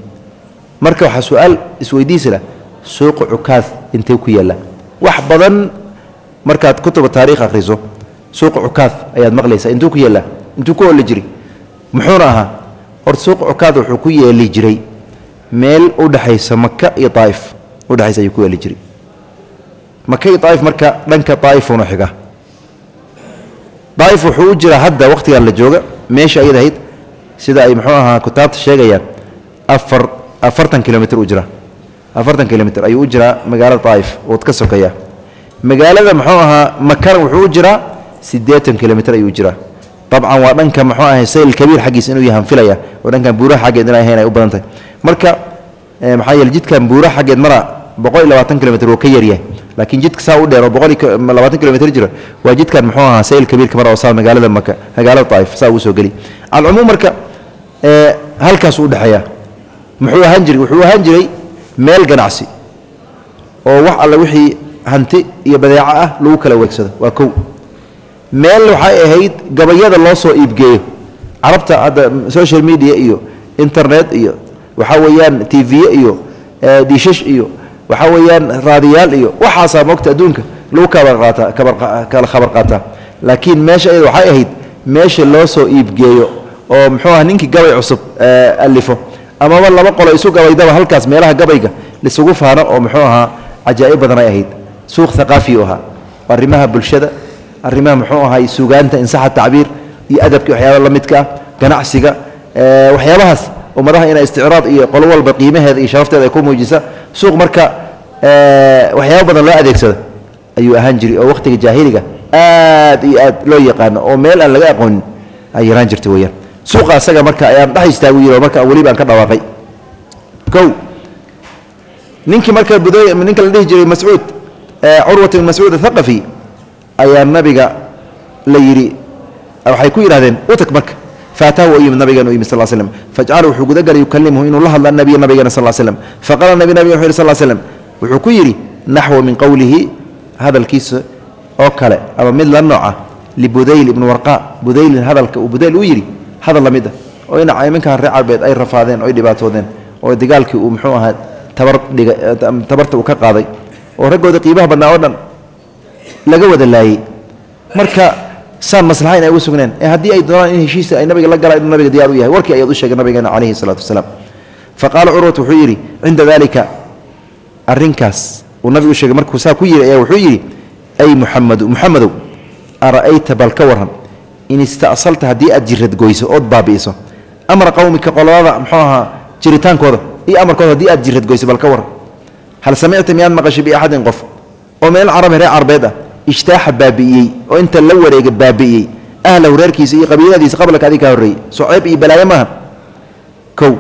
Marka waxaa su'aal isweydiisi lah suuqa cukaad intee ku yaalla? Badan markaad suuqa cukaad ayaad maqlaysaa. Intuu ku yaallaa intuu ku olli jiri muxuuna ahaa horta suuqa cukaad wuxuu ku yeeli jiray. Meel u dhexaysa maka iyo daa'if u dhexaysa ayuu ku yeeli jiray. Maka iyo daa'if marka dhanka daa'ifuna xiga daa'if wuxuu u jiraa hadda wakhtigan la jooga. Meesha ayad ahayd sida ay muxuu ahaa kutaabta sheegayaan. Afar afartan kilomitr u jira. Afartan kilomitr ayuu u jiraa magaalada daa'if ood ka sokeeya magaalada muxuu ahaa makana wuxuu u jiraa siddeetan kilomitr ayuu jiraa. Dabcan waa dhanka muxuu ahay sayl kabiir xaggiisa inuu yahan oo dhankan buuraha xaggeed inay ahayn ay u badan tahay. Marka maxaa yeele jidkan buuraha xaggeed mara boqol iyo labaatan kilomitr wuu ka yaryahay. Laakiin jidka saa u dheer oo boqol iyo labaatan kilomitr jira waa jidkan muxuu ahaa sayl kabiirka mara oo saa magaalada maka magaalada daa'if saa ugu soo geli. Calcumuum marka halkaas u dhexeeya. Muxuu ahaan jiray wuxuu ahaan jiray meel ganacsi oo wax alle wixii hanti iyo badeeco ah lagu kala weegsado waa kow meel waxay ahayd gabayada loo soo iibgeeyo. Carabta hadda social media iyo internet iyo waxaa weeyaan t v iyo dishash iyo waxaa weeyaan raadiyaal iyo waxaasaa moogta adduunka lagu kabarqaataa kala khabar qaataa laakiin meesha iyada waxay ahayd meesha loo soo iibgeeyo oo muxuu ah ninkii gabay cusub alifo amaba laba qolo isu gabaydaba halkaas meelaha gabayga lisugu faano oo muxuu ahaa cajaa'ib badan ay ahayd. Suuq haqaafi u ahaa. Arrimaha bulshada arrimaha muxuu ahay suugaanta insaxa tacbiir iyo adabka waxyaaba la midka ah ganacsiga waxyaabahaas ummadaha inay isticraad iyo qolo walba qiimaheeda iyo sharafteeda ay ku muujisa suuq marka waxyaaba badan loo adeegsado ayuu ahaan jiray oo wakhtiga jaahiliga aad iyo aad loo yaqaano oo meel aan laga aqoonin ay yaraan jirta weeyaan. Suuqa asaga marka ayaan dhex istaagu yiri oo marka weliba aan ka dhawaaqay. Kow ninkii marka buday ninka la dhihi jiray mascuud curwat bin mascuud athaqafi ayaa nabiga la yidhi. Waxay ku yidhahdeen u tag marka faataahu u yimid nabigan yimid sal slm fajcala wuxuu gudagalay yukallimuhu inuu la hadla nabiya nabigana sal slm faqala nabi nabiga wuxu yidhi sal slm wuxuu ku yidhi naxwa min qowlihi hadalkiisa oo kale ama mid la nooca libudayl ibni warqa. Budaylin hadalka uu budayl u yidhi hadal la mid ah. Oo ina iminkan reer carbeed ay rafaadeen oy dhibaatoodeen oo dagaalkii uu muxuu ahaa tabar tabarta uu ka qaaday oo raggooda qiimaha badnaa oo dhan laga wada laayey marka saan maslaxa in ay ugu sugneen. Ee haddii ay doonaan in heshiisa ay nabiga la galaan inuu nabiga diyaar u yahay warkii ayaad u sheegay nabigeena calayhi salaatu wasalaam. Faqaala curwat wuxuu yidhi cinda dalika arrinkaas uu nabigu sheegay markuu saa ku yidhi ayaa wuxuu yidhi ay muxamadu muxamedow ara'ayta bal ka warran in ista'salta haddii aad jirad goyso ood baabi'iso. Amra qowmika qolada muxuu ahaa jiritaankooda iyo amarkooda haddii aad jirad goyso bal ka warran. Hal samicta miyaad maqashay biaxadin qof? Oo meel carabi reer carbeed ah ijtaaxa baabi'iyey oo inta la wareega baabi'iyey. Ahlahu reerkiisa iyo qabiiladiisa qablaka adiga kaa horreeyey. Soo iyo balaayo maaha kow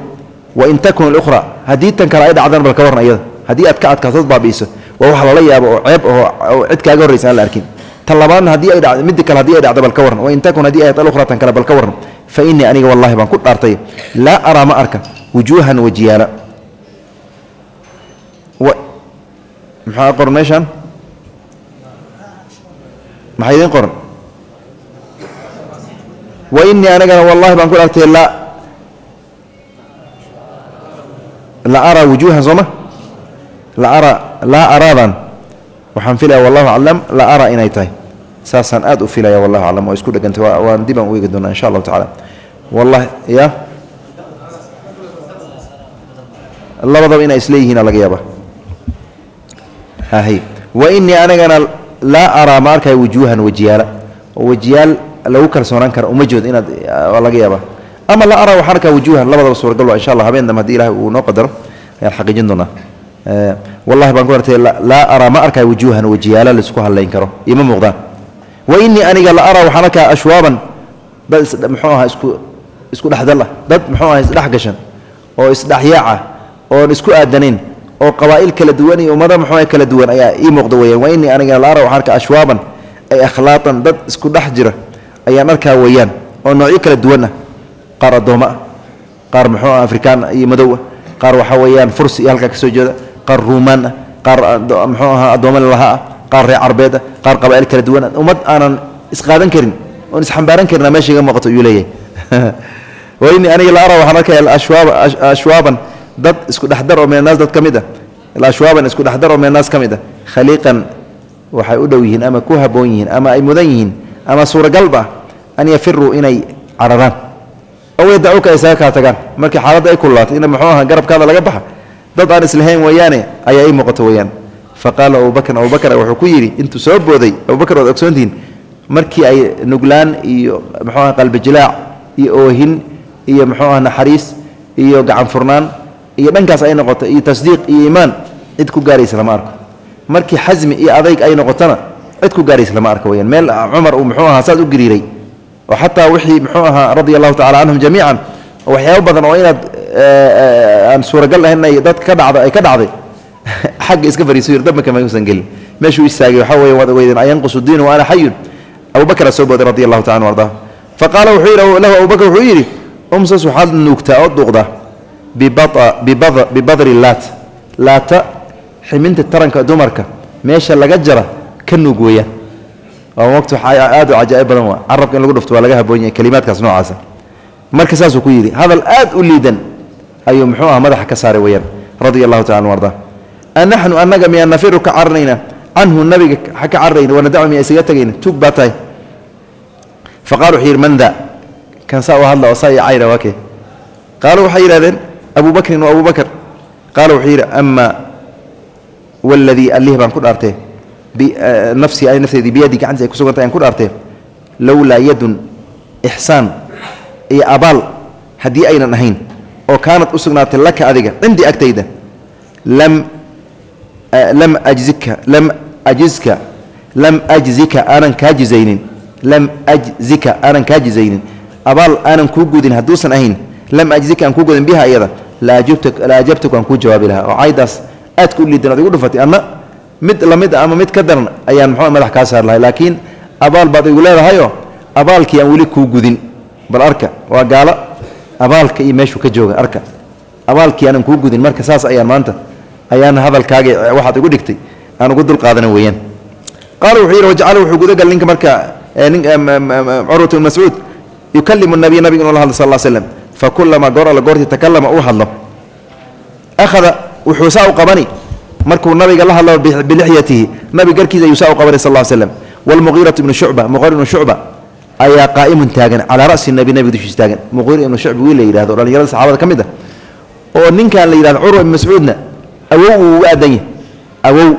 wain takun اlukhra haddii tan kale ay dhacdaan bal ka warran iyada. Haddii aad ka adkaatod baabi'iso. Waa wax lala yaabo oo ceeb oo cid kaaga horraysa aan la arkin. Tan labaadna haddii ay dhacdo midda kale haddii ay dhacdo bal ka warran. Wain takun haddii ay alukhra tan kale bal ka warran. Fa innii aniga wallahi baan ku dhaartay. Laa araa ma arka. Wujuuhan wajiyaala maxaa qoran meeshaan maxaa idiin qoran? Wa innii anigana wallahi baan ku dhaartay la araa wujuuhan sooma laa araadan. Waxaan filaya wallahu aclam la araa inay tahay. Saasaan aad u filaya wallahu aclam oo isku dhegantay. Waan dibaan u eegi doonaa insha allahu tacala wallahi ya? Labadaba inay isleeyihiina laga yaaba hahay wa innii anigana laa araa ma arkaya wujuuhan wajiyaala oo wajiyaal lagu kalsoonaan kara uma jeedo inaad laga yaaba ama la araa waxaan arkaa wujuuhan labadaba suuragal waa insha allah habeen dambe haddii ilahay uu noo qadaro ayaan xaqiijin doonaa. Wallahi baan ku artay laa araa ma arkaa wujuuhan wajiyaala la isku hadlayn karo. Ima muuqdaan? Wa innii aniga la araa waxaan arkaa ashwaaban dad muxuu ahaa isku isku dhexdal ah. Dad muxuu aha isdhex gashan oo isdhexyaac ah oon isku aadanayn oo qabaa'il kala duwan iyo ummado muxuu kala duwan ayaa ii muuqda weeyaan. Wa innii anigana la waxaan arkaa ashwaaban ay akhlaaqan dad isku dhex jira ayaan arkaa weeyaan oo noocyo kala duwan ah. Qaar addoommo ah qaar muxuu ah afrikaan iyo madow ah qaar waxaa weeyaan fursi iyo halkaa ka jeeda qaar ruumaan ah qaar muxuu ahaa addoommo laha ah qaar reer carbeed ah qaar qabaa'il kala duwan ah. Ummad aanan isqaadan karin oon isxambaaran karin meesha iga muuqato ayuu leeyahay. Wa innii aniga la araa waxaan arkaya ashwaaba ashwaaban dad isku dhexdar oo min annaas dad ka mid ah. Ashwaaban isku dhexdar oo min annaas ka mid ah. Khaliiqan waxay u dhow yihiin ama ku habboon yihiin ama ay mudan yihiin ama suuragalba an yafiruu inay cararaan. Ow yadacuuka ay kaa tagaan? Markii xaaladda ay kululaato in muxuu aha garabkaada laga baxa? Dad aan islahayn weeyaane ayaa ii muuqato weeyaan. Fa qaala abubakrin abubakr wuxuu ku yidhi intuu soo booday. Abubakr waad ogsoontihiin markii ay nuglaan iyo muxuu aha qalbijilaac iyo oohin iyo muxuu aha naxariis iyo gacan furnaan iyo dhankaas ay noqoto iyo tasdiiq iyo iimaan cid ku gaaraysa lama arko. Markii xasmi iyo adayg ay noqotona cid ku gaaraysa lama arko weyaan meel cumar uu muxuu ahaa saas u gariiray oo xataa wixii muxuu ahaa radia allahu tacala canhum jamiican oo badan oo inaad aan suuragal ahayn inay dadka ka dhacdo ay ka dhacday. Xagga iska fariiso yir dabmaka mayuusan gelin. Meeshuu istaagay waxaa weeye waad ogeydeen ayanqusu diinu wa xayun? Abubakraa soo booday radi allahu tacala ardaa fa wuxuu yidhi lahu abubakr wuxuu yidhi umsas waxaad nuugtaa oo duuqdaa bibadri laat. Laata ximinta taranka dumarka meesha laga jara ka nuug weeyaan waa waqti aad u cajaa'ib badan waa. Carabka in lagu dhufto waa laga haboon yahay kelimaadkaas noocaasa marka saasuu ku yidhi hadal aad u liidan ayuu muxuu aha madaxa ka saaray weeyaan radia allahu tacala anu ardaa anaxnu annaga miyaan nafiru ka cararayna canhu nabiga ka cararayna wanadacu miya isaga tegayna tuug baa tahay. Fa qaala wuxuu yidhi man kan saa u hadla oo saa iyo cayra waa kee. Qaaluu waxay yidhahdeen abu bakrin wa abu qaala wuxuu yidhi ama waladii allih baan ku dhaartee nafsii ay nafteedii biyadii gacantii ay ku sugantahay aan ku dhaartee lowlaa yadun ixsaan iyo abaal haddii aynan ahayn oo kaanad u sugnaatay laka adiga cindii agtayda lam lam ajzika lam ajizka lam ajzika aanan kaa jizaynin lam ajzika aanan kaa jizaynin abaal aanan kuu gudin hadduusan ahayn lam ajzika aan kuu gudin biha iyada la ajabtuk aan kuu jawaabi lahaa. Oo caydaas aadka u liidan ad igu dhufatay anna mid la mid a ama mid ka daran ayaan muxuu madax kaa saar lahay. Laakiin abaal baad igu leedahayoo abaalkii aan weli kuu gudin. Bal arka waa gaalo. Abaalka iyo meeshuu ka jooga arka. Abaalkii aanan kuu gudin marka saas ayaan maanta ayaan hadalkaaga waxaad igu dhigtay. Aan ugu dulqaadana weeyaan. Qaala wuxuu yidhi wajacala wuxuu gudagal ninka marka curwat bn mascuud yukalimu nabiy nabiga inuu la hadlo sal slam fakulamaa goor alla goortii takalama uu hadlo. Akhada wuxuu saa u qabani. Markuu nabiga la hadlo bilixyatihi nabi garkiisa ayuu saa u qabanay sal slam wlmuqiiratu ibnu shucba muqiir ibnu shucba ayaa qaa'imun taagan calaa ra'si nabi nabiga dushiisa taagan. Muqiir ibnu shucba wiil la yidhahdo dhallinyarada saxaabada ka mid ah. Oo ninkan la yidhahdo curwa ibn mascuudna awow uu uga aadan yahay. Awow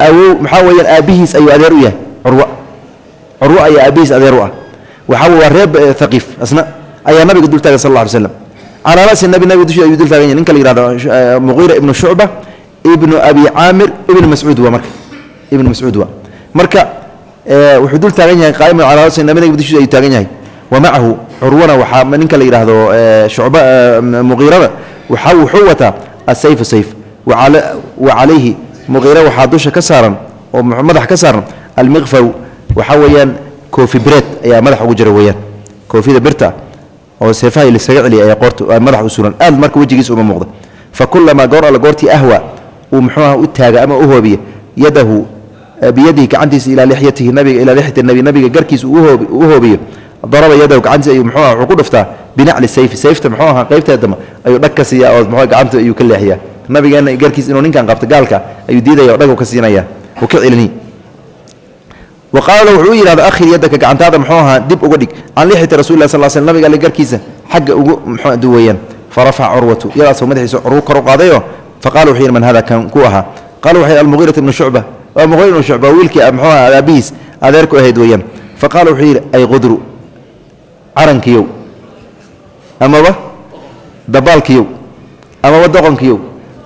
awow maxaa weeyaan aabbihiis ayuu adeer u yahay curwa curwa ayaa aabbihiis adeer u ah. Waxaa waa reer haqiif asna ayaa nabiga dul taagan sal alla alay slam nabi nabiga dushiisa ayuu dul taagan yahay. Ninka la yihahdo muqiira ibnu shucba ibnu abi caamir ibnu mascuud waa marka. Ibnu mascuud waa. Marka wuxuu dul taagan yahay qaa'iman calaa rasi nabiga dushiisa ayuu taagan yahay. Wa macahu curwana waxaa ninka la yidhaahdo shucba muqiirada waxaa wuxuu wataa asayfu sayf. Wa calayhi muqiira waxaa dusha ka saaran oo madax ka saaran almiqfaru waxaa weeyaan koofi bireed ayaa madax ugu jira weeyaan. Koofida birta oo seefaha lisaga celiya ayaa qoorta madax u suran aad marka wejigiisa uma muuqda. Fa kulamaa goor alla goortii ahwa uu muxuuha u taaga ama u hoobiya yadahu biyadihi gacantiisa ilaa lixyatihi nabiga ilaa lixyati nabi nabiga garkiisa u hoobiyo daraba yadahu gacantiisa ayuu muxuu wuxuu ku dhuftaa binacli sayfi sayfta muxuu ahaa qaybteedama ayuu dhag ka siiya oo muxuu gacanta ayuu ka leexiyaa. Nabigeenna garkiisa inuu ninkan qabto gaalka ayuu diidaya oo dhag ka siinaya uu ka wa qaala wuxuu yidhahda akhir yaddaka gacantaada muxuu ahaa dib uga dhig can lixyati rasulilah sal sl nabiga alle garkiisa xagga ugu muxuu duweeyaan farafaca curwatu yadaasoo madaxiisa curwu kor u qaadayo wuxuu yidhi man hada kan ku ahaa qala wuxuu yidhi ibnu shucba waa muqiir ibnu shucba wiilkii muxuu ahaa aabihiis adeerku ahayd weeyaan faqala wuxuu yidhi ay qudru carankiyow amaba dabaalkiyow amaba doqonkiyow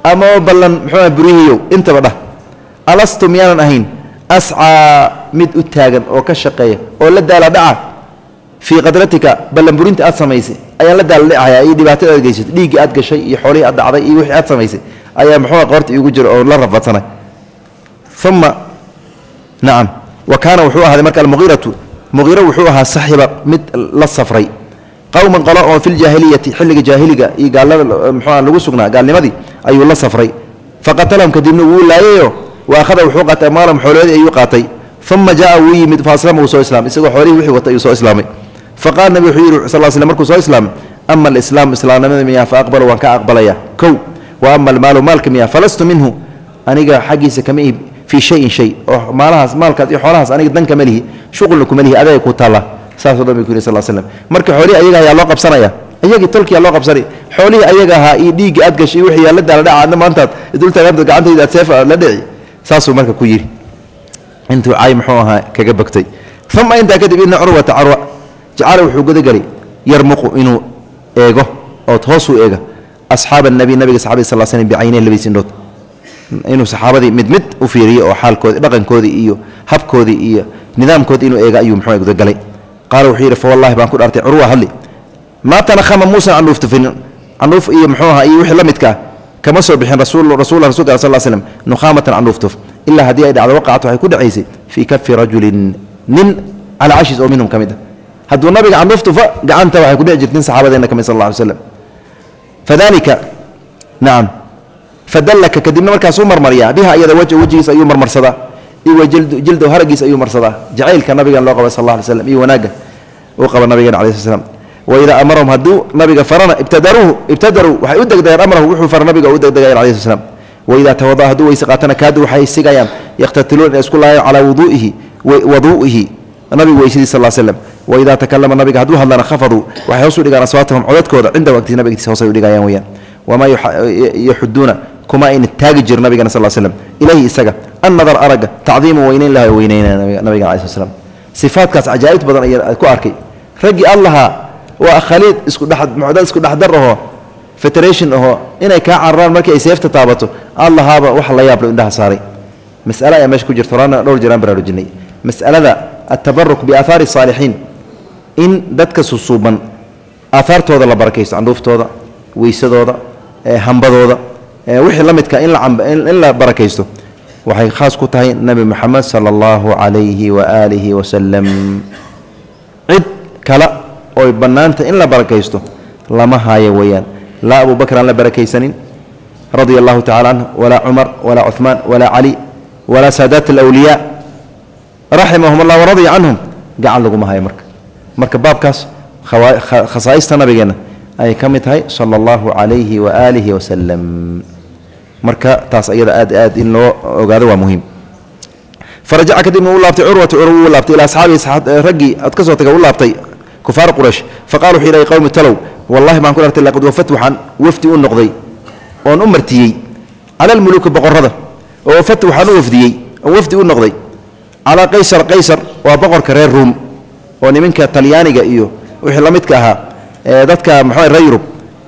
amaba ballan muxuu burihiyow intaba dhah alastu miyaanan ahayn ascaa mid u taagan oo ka shaqeeya oo la daala dhaca fii qadratika ballanburinta aad samaysay ayaan la daala dhacaya iyo dhibaatada aad geysatay dhiiggii aad gashay iyo xoolihii aad dhacday iyo wixii aad samaysay ayaa muxuu qoorta iigu jira oo la rafadsanay. Uma nacam wa kaana wuxuu ahaaday marka almuqiiratu muqiiro wuxuu ahaa saxiba mid la safray. Qowman qolo oo fi ljaahiliyati xilliga jaahiliga iyo gaalada muxuuha lagu sugnaa gaalnimadii ayuu la safray. Faqatalahum kadibna wuu laayayo wa akhada wuxuu qaatay amaalahum xoolahoodii ayuu qaatay uma jaa wuu yimid faaslama wuu soo islaamay isagoo xoolihii wixii watay ayuu soo islaamay. Faqala nabi wuxuu yidhi sal slam markuu soo islaamay ama alislaamu islaamnimada miyaa fa aqbalu waan ka aqbalaya. Kow wa ama almaalu maalka miyaa falastu minhu. Aniga xaggiisa kama ihi fii shayin shay oo maalahaas maalkaas iyo xoolahaas aniga dan kama lihi shuqulna kuma lihi adaga ku taalla. Saasoo dhan bay sal slam marka xoolihii ayaga ayaa loo qabsanaya ayagii tolkiyaa loo qabsanay xoolihii ayaga ahaa iyo dhiiggii aad gashay wixii yaa la daala dhaca adna maantaad dultaaganta gacantayda aad seefa la dhici. Saasuu marka ku yidhi intuu caay muxuu ahaa kaga bogtay. Uma intaa kadib ina curwata carwa jacala wuxuu gudagelay yarmuqu inuu eego ood hoosuu eega asxaaba nabi nabiga saxabadi sal slm bicayneyn labadiis indhood inuu saxaabadii mid mid u fiiriyo oo xaalkoodii dhaqankoodii iyo habkoodii iyo nidaamkoodii inuu eega ayuu muxuu gudagalay. Qaala wuxuu yidhi fawallahi baan ku dhaartay curwa hadli. Maa tanakhama muusan canuuf tufinin canuuf iyo muxuu ahaa iyo wixii la midka ah. Kama soo bixin rasuul rasulka sal slam nukhaamatan canuuf tuf ilaa haddii ay dhacdo waqacat waxay ku dhacaysay fii kafi rajulin nin calaa cashis oo minhum ka mid ah hadduu nabiga canuuf tufa gacanta waxay ku dhici jirta nin saxaabadeenna ka mid sal alla slam fadalika nacam fadallaka kadibna markaasuu marmaryaa biha iyada waj wejigiisa ayuu marmarsadaa iyo jildow haragiisa ayuu marsadaa jacaylka nabigan loo qaba sal alla slam iyo wanaagga uu qaba nabigeena alai sl slam waidaa amarahum hadduu nabiga farana ibtadaruuhu ibtadaruu waxay u degdegeen amrahu wuxuu fara nabiga u degdegayan alai sl slam waidaa tawada'a hadduu weyse qaatana kaadu waxay sigayaan yakhtatiluun inay isku laayaan calaa wuduu'ihi waduu'ihi nabigu weysadiis sal slam waidaa takalama nabiga hadduu hadlana khafaduu waxay hoos u dhigaan aswaatahum codadkooda cindahu agtiisa nabiga agtiisa hoos ay u dhigayaan weyaan wamaa yaxuduuna kuma ayna taagi jir nabigana sal slam ilayhi isaga annadar aragga tacdiimu weynayn laha weynaynaya nabiga alai sl slam sifaadkaas badan ayaa ku arkay raggii ad lahaa waa khaliid isku dhex mucdad isku dhexdar ahoo federation ahoo inay kaa cararaan markii ay seefta taabato allahaaba wax la yaablo indhaha saaray. Mas'ale ayaa meesha ku jirta horaana dhowr jiraan baraarujinay mas'alada atabaruk biaahaari saalixiin in dadka susuuban aahaartooda la barakaysto candhuuftooda weysadooda hambadooda wixii la midka in la barakaysto waxay khaas ku tahay nebi moxamed sala allahu calayhi waaalihi wasalam cid kale oy bannaanta in la barakaysto lama haayo weeyaan laa abu bakr aan la barakaysanin radia allahu tacala canhu walaa cumar walaa cuثmaan walaa cali walaa saadaat alawliyaa raximahum allah waradia canhum gacan laguma hayo marka marka baabkaas khasaa'ista nabigeenna ayay ka mid tahay sala allahu calayhi waaalihi wasalam marka taas ayada aad aad in loo ogaado waa muhiim farajaca kadibna uu laabtay curwatu curw uu laabtay ilaa asxaabii raggii ad ka soo taga u laabtay kufaar quraysh faqal wuxuu yidhahay qowmi talow wallahi baan ku artay laqad wafat wafdi u noqday oon u martiyey cala almuluuki boqorrada oo wafat u wafdiyey oo wafdi u noqday calaa qaysar qaysar waa boqorka reer ruum oo nimanka talyaaniga iyo wixii la midka ahaa dadka maxaa reer yurub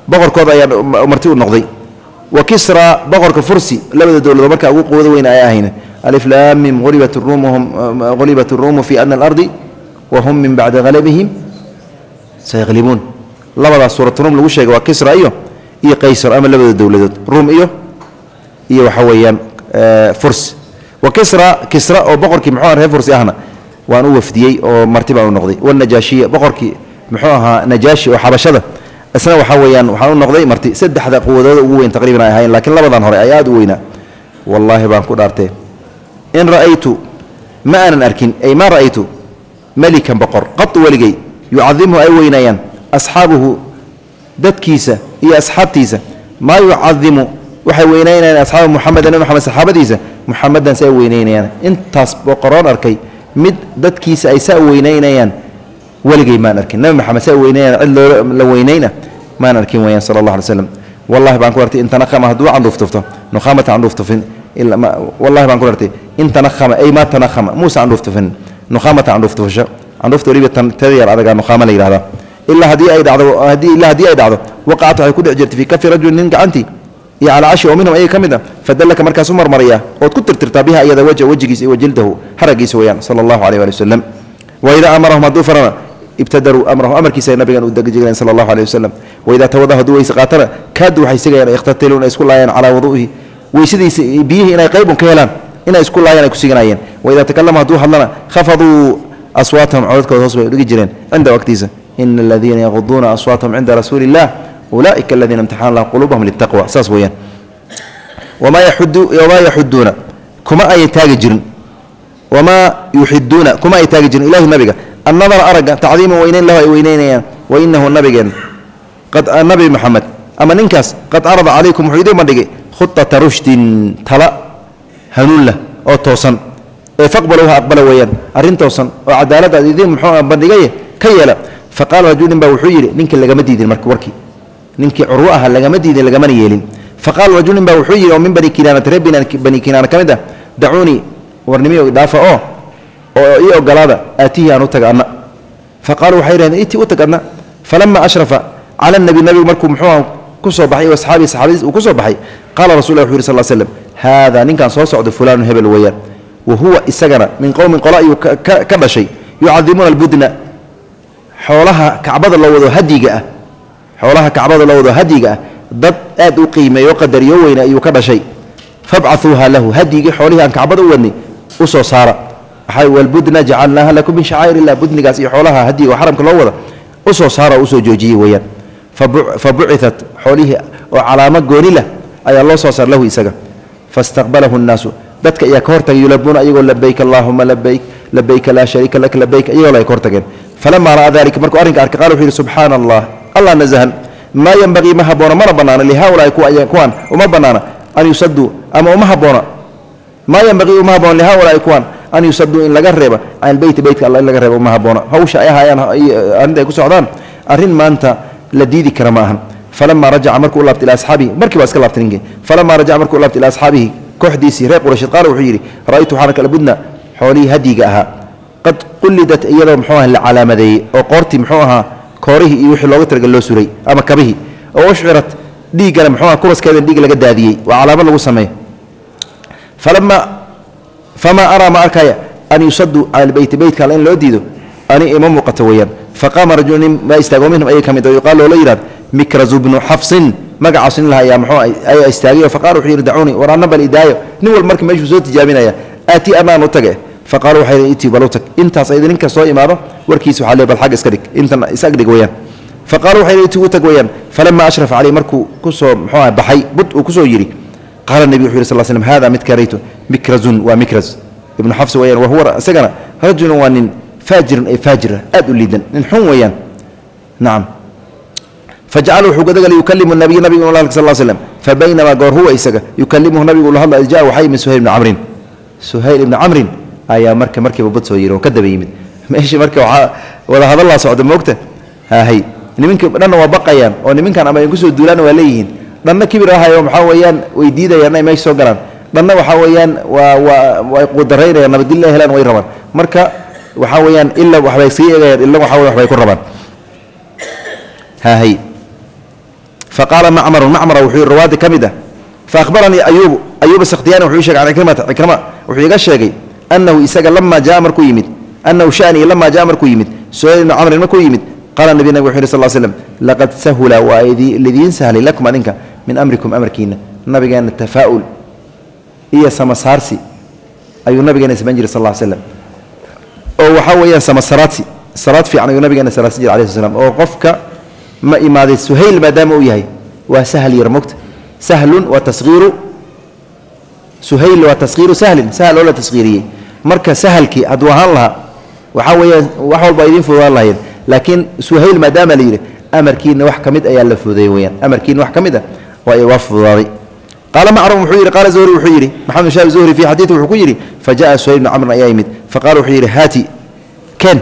boqorkooda ayaa marti u noqday. Wa kisra boqorka fursi labada dowladoo markaa ugu quwado weyn ay ahayn aliflaamim ulibat ruumuhum ulibat ruumu fi adna alardi wa hum min bacdi halabihim sayaqlibuun labadaas suuratu ruum lagu sheegay waa kisra iyo iyo qaysar ama labada dowladood ruum iyo iyo waxa weeyaan furs wa kisra kisra oo boqorkii muxuu reer fursi ahna waan u wafdiyey oo marti baan u noqday wanajaashiya boqorkii muxuu ahaa najaashi oo xabashada isna waxaa weeyaan waxaan u noqday marti saddexda quwadooda ugu weyn taqriiban ay ahayn lakiin labadan hore ay aad u weynaa wallaahi baan ku dhaartee in ra'aytu ma aanan arkin ay ma ra'aytu melikan boqor qatu weligay yucadimhu ay weynaayaan asxaabuhu dadkiisa iyo asxaabtiisa. Maa yucadimu waxay weynaynayaan asxaaba muxameda nabi saxaabadiisa. Muxamedan si ay weynaynayaan intaas boqoroon arkay mid dadkiisa ay saa weynaynayaan weligay maan arkin. Nabi maxamed saa weynaynayaan cid loo la weynayna maan arkin weyaan sala allah alay slam wallahi baan ku artay in tanahama hadduu candhuuftufto nukhamata candhuuftufin wallahi baan ku artay in tanahama ay ma tanahama muusa candhuuftufin nukhamata candhuuftufasho candhuufta weliba yar adagaa nukhaama la yidhahdaa ilaa haddii ay dhacdo ilaa haddii ay dhacdo waqacat waxay ku dhex jirtay fii kafi rajulin nin gacantii iyo calaa cashi oo minhum ayaga ka mid a fadallaka markaas u marmaraya ood ku tirtirtaa biha iyada waja wejigiisa iyo wajildahu haragiisa weeyaan sala allahu calayh waali wasalam waidaa amarahum hadduu farana ibtadaruu amrahu amarkiisa ay nabigan u degjigaleen sala allahu alayh wasalam waidaa tawada hadduu weyse qaatana kaadu waxay sigayaan yakhtatiluuna ay isku laayaan calaa wadu'ihi weysadiisa biyihii inay qaybun ka helaan inay isku laayaan ay ku siganayeen. Waidaa takallama hadduu hadlana khafaduu aswaatahum codadkooda hoos bay udhigi jireen cinda waqtiisa. Ina aladiina yaquduuna aswaatahum cinda rasuuli illah ulaaئika aladiina imtixana lah quluubahum litaqwa saas weeyaan. Wamaa yaxuduuna kuma ayan taagi jirin. Wamaa yuxiduuna kuma ay taagi jirin. Ilahi nabiga annadara aragga tacdiiman weynayn lahu ay weynaynayaan wainahu nabigeen nabi maxamed ama ninkaas qad carada calaykum wuxuu idin bandhigay khuطata rushdin tala hanuun lah oo toosan ee faqbaluuha aqbala weeyaan arrin toosan oo cadaaladaad idin muxuu bandhigaye ka yeela. Faqaala rajulin baa wuxuu yidhi ninkii lagama diidin marka warkii ninkii curwo aha lagama diidin lagamana yeelin. Faqaala rajulin baa wuxuu yidhi oo min bani kinaanata reer bani kinaana ka mid ah dacuunii warnimiyo dhaafa oo oo ii ogolaada aatihi aan u taga anna faqaalu waxay yidhahdeen itii u tag adna falama ashrafa cala nabi nabigu markuu muxuu ku soo baxay asxaabii saxaabadiis uu ku soo baxay qaala rasul lah wuxu yiri sal slam haada ninkan soo socda fulaanu hebel weeyaan wa isagana min qowmin qola ayuu ka dhashay yucadimuuna albudna xoolaha kacbada loo wado hadiga ah xoolaha kacbada loo wado hadiga ah dad aad u qiimeeyo qadariyo weyna ayuu ka dhashay fabcaثuuha lahu hadigii xoolihii aan kacbada u wadnay u soo saara walbudna jacalnaaha lakum min shacaa'ir illah budnigaas iyo xoolaha hadiga oo xaramka loo wada u saara oo u soo joojiyey weeyaan fabuciثat xoolihii oo calaamo gooni lah ayaa loo soo saar lahu isaga faاstaqbalahu الnaasu dadka ayaa ka hortagay yulabuuna ayagoo labayk allahuma labayk labayka laa shariika laka labayk iyagoo la ka hortageen falama ra'a dalika markuu arrinka arkay qala wuxuu yidhi subxaana allah allah naزhan maa yenbagii ma haboona mana bannaana lihaulaai kuwaan uma bannaana an yusaduu ama uma haboona maa yenbagii uma haboona lihaulaai kuwaan an yusaduu in laga reeba can ilbeyti beytka alla in laga reeba uma haboona hawsha ay ahaayaan arrinta ay ku socdaan arrin maanta la diidi kara ma ahan falama rajaca markuu u laabtay ila asxaabihi markii baa iska laabtay ninkii falama rajaca markuu u laabtay ila asxaabihi kooxdiisii reer quraysheed qaala wuxuu yidhi ra'aytu waxaana kala budna xoolihii hadiga ahaa qad qullidat iyadoo muxuu aha la calaamadeeyey oo qoortii muxuu ahaa koorihii iyo wixii looga talagal loo suray ama kabihii oo ushcirat dhiiggana muxuu aha kuraskeedan dhiig laga daadiyey waa calaamad lagu sameeyo falama famaa araa ma arkaya an yusaduu cala albeyti in loo diido ani ima muuqato weeyaan faqaama rajulu nin baa istaago minhum ayay ka mid oo yuqaal loola yidhahdo mikrazu bnu xafsin magacaas nin laha ayaa muxuu ayaa istaagay faqala wuxuu yidhi dacuunii war anna bal idaayo. Nin walba marka meeshuu soo tijaabinaya aatii annaan u tage faqaalu waxay yidhi itii bal u tag. Intaas ayda ninka soo imaado warkiisa waxaa lee bal xag iska dhig. Intan isag dhig weeyaan. Faqaalu waxay yidhi itii u tag weeyaan. Falama ashrafa caleyh markuu ku soo muxuu aha baxay bud uu ku soo qaala nebi wuxuu yidhi sal slam hada mid karaytu mikrazun waa mikraz ibnu xafs weeyaan wahuwa isagana rajulun waa nin faajirun ay faajira aad u liidan nin xun weeyaan. Nacam fajacala wuxuu gudagalay yukalimu nabiy nabiga inu la sal slam fabaynamaa goor huwa isaga yukalimuhu nabigu ula hadla ja waxaa yimid suhayl ibni camrin suhayl ibni camrin ayaa marka markiiba bad soo yiri oo ka daba yimid meeshii marka waxaa wada hadallaa socda moogta hahay niminka dhanna waa baqayaan oo niminkan ama ay ku soo duulaan waa leeyihiin dhanna kibir ahayo maxaa weeyaan way diidayaan inay meesha soo galaan dhanna waxaa weeyaan waa waa way qudaraynayaan nabadgelyo ay helaan way rabaan marka waxaa weeyaan ila waxbay sii egayaan ila waxaa weyan waxbay ku rabaan hahay faqaala macmarun macmara wuxuu rawaadi ka mid ah faahbaranii ayuubu ayuuba sakhtiyani wuxuu ii shegay can cikrimata cikrama wuxuu iga sheegay annahu isaga lamaa jaa markuu yimid annahu shanii lamaa jaa markuu yimid suhayl ibnu camrin markuu yimid qaala nabi nabig wuxu yhi sal slam laqad sahula waa lidiin sahlay lakum adinka min amrikum amarkiina nabigeenna tafaa'ul iyo samasaarsi ayuu nabigeena samayn jiray sal slam oo waxaa weeyaan samasaraadsi salaad fiican ayuu nabigeena salaadsan jiray alayhi slam oo qofka ma imaaday suhayl maadaama uu yahay waa sahl yar mogta sahlun waa tashiiru suhayl waa taskhiiru sahlin sahl oo la taskhiiriyey marka sahalkii hadduu ahaan lahaa waxaa weeyaan wax walba idiin fududaan lahayeen laakiin suhayl maadaama la yidhi amarkiina wax ka mid ayaa la fududeeyey weyaan amarkiina wax ka mid a waa fududaaday qaala macrum wuxuu yidhi qaala zuhri wuxuu yidhi maxamed shaab zuhri fi xadiidi wuxuu ku yidhi fajaءa suhayl bnu camrin ayaa yimid. Faqala wuxuu yidhi haati ken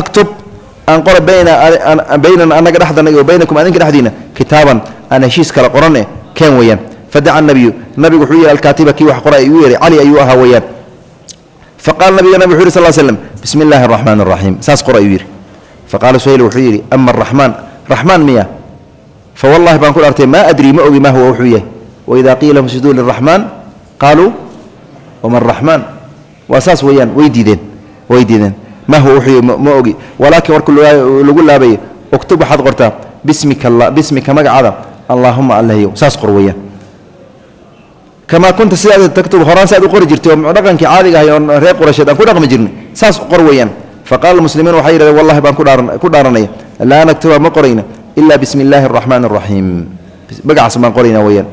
aktub aan qora baynana anaga dhexdana iyo baynakum adinka dhexdiina kitaaban aan heshiis kala qorane keen weeyaan fadaca nabiyu nabigu wuxuu yihi alkaatiba kii wax qora ayuu yehay cali ayuu ahaa weeyaan faqala nabiga nabig wuxu yhi sal slm bismi illaahi araxmaan araxiim saas qor ayuu yidhi faqaala suhayl wuxuu yidhi ama araxmaan raxmaan miya fawallahi baan ku dhaartay maa adrii ma ogi ma huwa wuxuu yahay waidaa qiila lahum isjuduu liraxmaan qaaluu wama raxmaan waa saas weeyaan way diideen way diideen ma huwa wuxuu ma ogi. Walaakin warku lagu laabayo uktub waxaad qortaa bismika bismika magacaada allaahuma allahyow saas qor weeyaan kamaa kunta sidaad taktub horaan saad u qori jirtay oo dhaqankii caadiga ahay oon reer qurasheed aan ku dhaqmi jirnay saas qor weeyaan faqala almuslimuun waxay yidhahdeen wallahi baan ku dhaaranaya laa naktuba ma qorayna ila bismi illaahi araxmaan araxiim magacaas baan qorayna weeyaan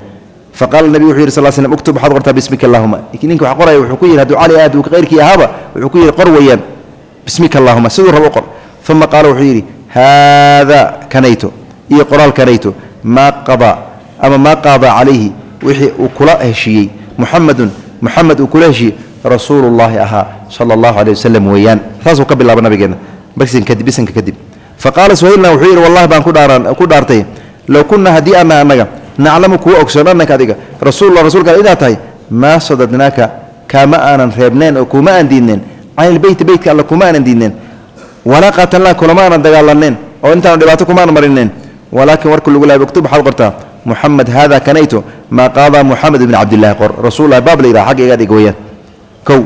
faqala nabi wuxuu yidhi sal slm uktub waxaad qortaa bismika allahuma ninka wax qoraya wuxuu ku yidhi hadduu cali aad uu qayrkii ahaaba wuxuu ku yidhi qor weeyaan bismika allahuma siduu rabo qor. Uma qaala wuxuu yidhi haada kanayto iyo qoraal kanayto maa qada ama maa qaada calayhi wixii uu kula heshiiyey. Muxamedun muxamed uu kula heshiiyey. Rasuulullaahi ahaa sala allahu aleh wasalam weeyaan saasuu ka bilaaba nabigeena kadib bisanka kadib. Faqaala suhaylna wuxuu yidhi wallahi baan ku dhaartay. Low kunna haddii ana annaga naclamu kuwa ogsoon annaka adiga. Rasuulula rasulka idaa tahay maa sadadnaaka kaama aanan reebneen oo kuma aan diidneen can ilbeyti beytka alle kuma aanan diidneen walaa qaatalnaa kulama aanan dagaalaneen oo intaanu dhibaato kumaanan marineen walaakin warka lagu laabay uktub waxaad qortaa muxamed haada kanayto maa qaada muxamed ibn cabdillahi qor rasuullahi baab la yidhaha xagga dhig weeyaan. Kow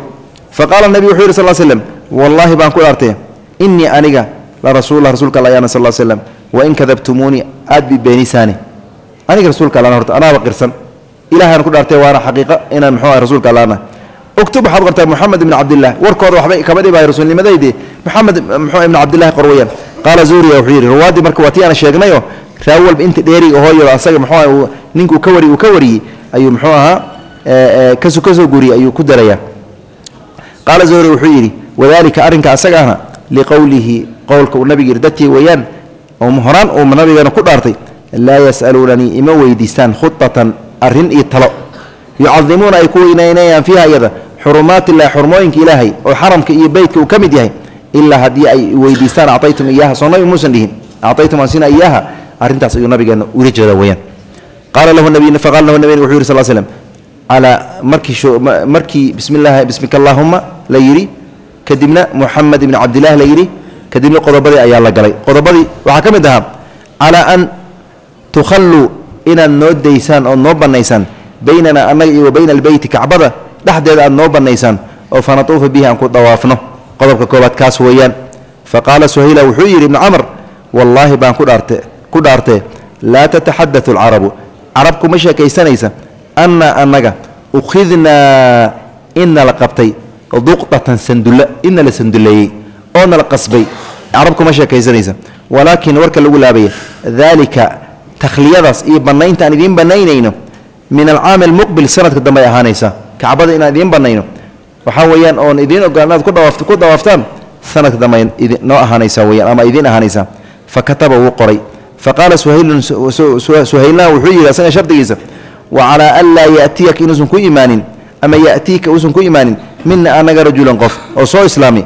faqaala nabi wuxuu yidhi sal slem wallaahi baan ku dhaartay innii aniga la rasuullah rasuulka alla ayaana sal slem wain kadabtumuunii aad bi beenisaani. Aniga rasuulka allaana horta anaaba qirsan. Ilahaan ku dhaartay waana xaqiiqa inaan muxuu ahay rasuulka allaana uktub waxaad qortaa moxamed ibn cabdillah warkooda waxba kama dhibayo rasuulnimadaydi moxamed muxuu ibn cabdillahi qor qaala zuuriya wuxuu yidhi ruwaaddii marka waa tii aan sheegnayoo raawi walba inta dheeriga hooyo asaga muxuu aha ninkuu ka wari uu ka wariyey ayuu muxuu ahaa kaso ka soo guuriyey ayuu ku darayaa qaala zuhri wuxuu yidhi wadalika arrinka asagaana liqowlihi qowlka uu nabiga yidhi dadkii weeyaan horaan uu nabigana ku dhaartay laa yas'aluunanii ima weydiistaan khudatan arrin iyo talo. Yucadimuuna ay ku weynaynayaan fiiha iyada xurumaat illahi xurmooyinka ilaahay oo xaramka iyo beytka uu ka mid yahay ilaa haddii ay weydiistaan acaytum iyaaha soo nabi muusan dhihin. Acaytum ansina iyaaha. Arrintaas ayuu nabigeena ula jeeda weyaan qaala lahu nabiy faqala lahu nabiy wuxuu yidhi sal slm calaa markii markii bismi llahi bismika allaahuma la yidhi. Kadibna muxamed ibn cabdillaah la yidhi. Kadibna qodobadii ayaa la galay. Qodobadii waxaa ka mid ahaa calaa an tukhalluu inaad noo daysaan ood noo bannaysaan baynana annaga iyo wa bayna albeyti kacbada dhexdeeda aad noo bannaysaan oo fanatuufa bihi aan ku dawaafno. Qodobka koobaad kaas weeyaan. Faqaala suhayla wuxuu yidhi ibnu camr wallaahi baan ku dhaarte ku dhaartee laa tataxadatu alcarabu. Carab kuma sheekaysanaysa anna annaga ukhidnaa ina la qabtay duqdatan sandulla ina la sanduleeyey oo nala qasbay. Carab kuma sheekaysanaysa. Walaakin warka lagu laabaya daalika takhliyadaas iyo bannaynta aan idiin bannaynayno min alcaami almuqbil sanadka dambe ay ahaanaysaa kacbada inaan idiin bannayno. Waxaa weeyaan oon idiin ogolaan inaad ku dhawaaf ku dawaaftaan sanadka dambe noo ahaanaysaa weyaan ama idiin ahaanaysaa. Fa kataba wuu qoray. Fa qaala suhaylun suhaylna wuxuu yidhi asaga shardigiisa wa calaa an laa ya'tiyaka inuusan ku imaanin ama ya'tiika uusan ku imaanin mina anaga rajulan qof oo soo islaami.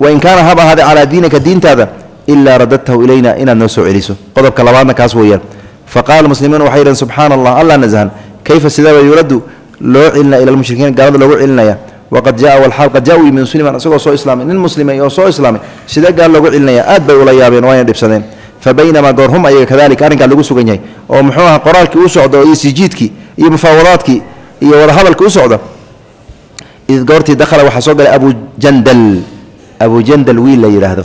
Wain kaana haba ahaade calaa diinika diintaada ilaa radadtahu ilayna inaad noo soo celiso. Qodobka labaadna kaas weeyaan. Fa qaala muslimuuna waxay yidhahen subxaana allah allah nasahan kayfa sideeba yuraddu loo celinaya ila lmushrikiin gaalada loogu celinaya. Waqad jaa walxaal qad jaa-uu min musliman isagoo soo islaamay nin muslimay oo soo islaamay. Sidee gaal loogu celinaya? Aad bay ula yaabeen wayna dhibsadeen. Fa baynamaa ayaga kadalika arrinkaa lagu sugan yahay oo muxuu aha qoraalkii u socdo iyo sijiidkii iyo mufaawadaadkii iyo wadahadalkii u socda id goortii dakhala waxaa soo galay abu jandal. Abu jandal wiil la yidhaahdo.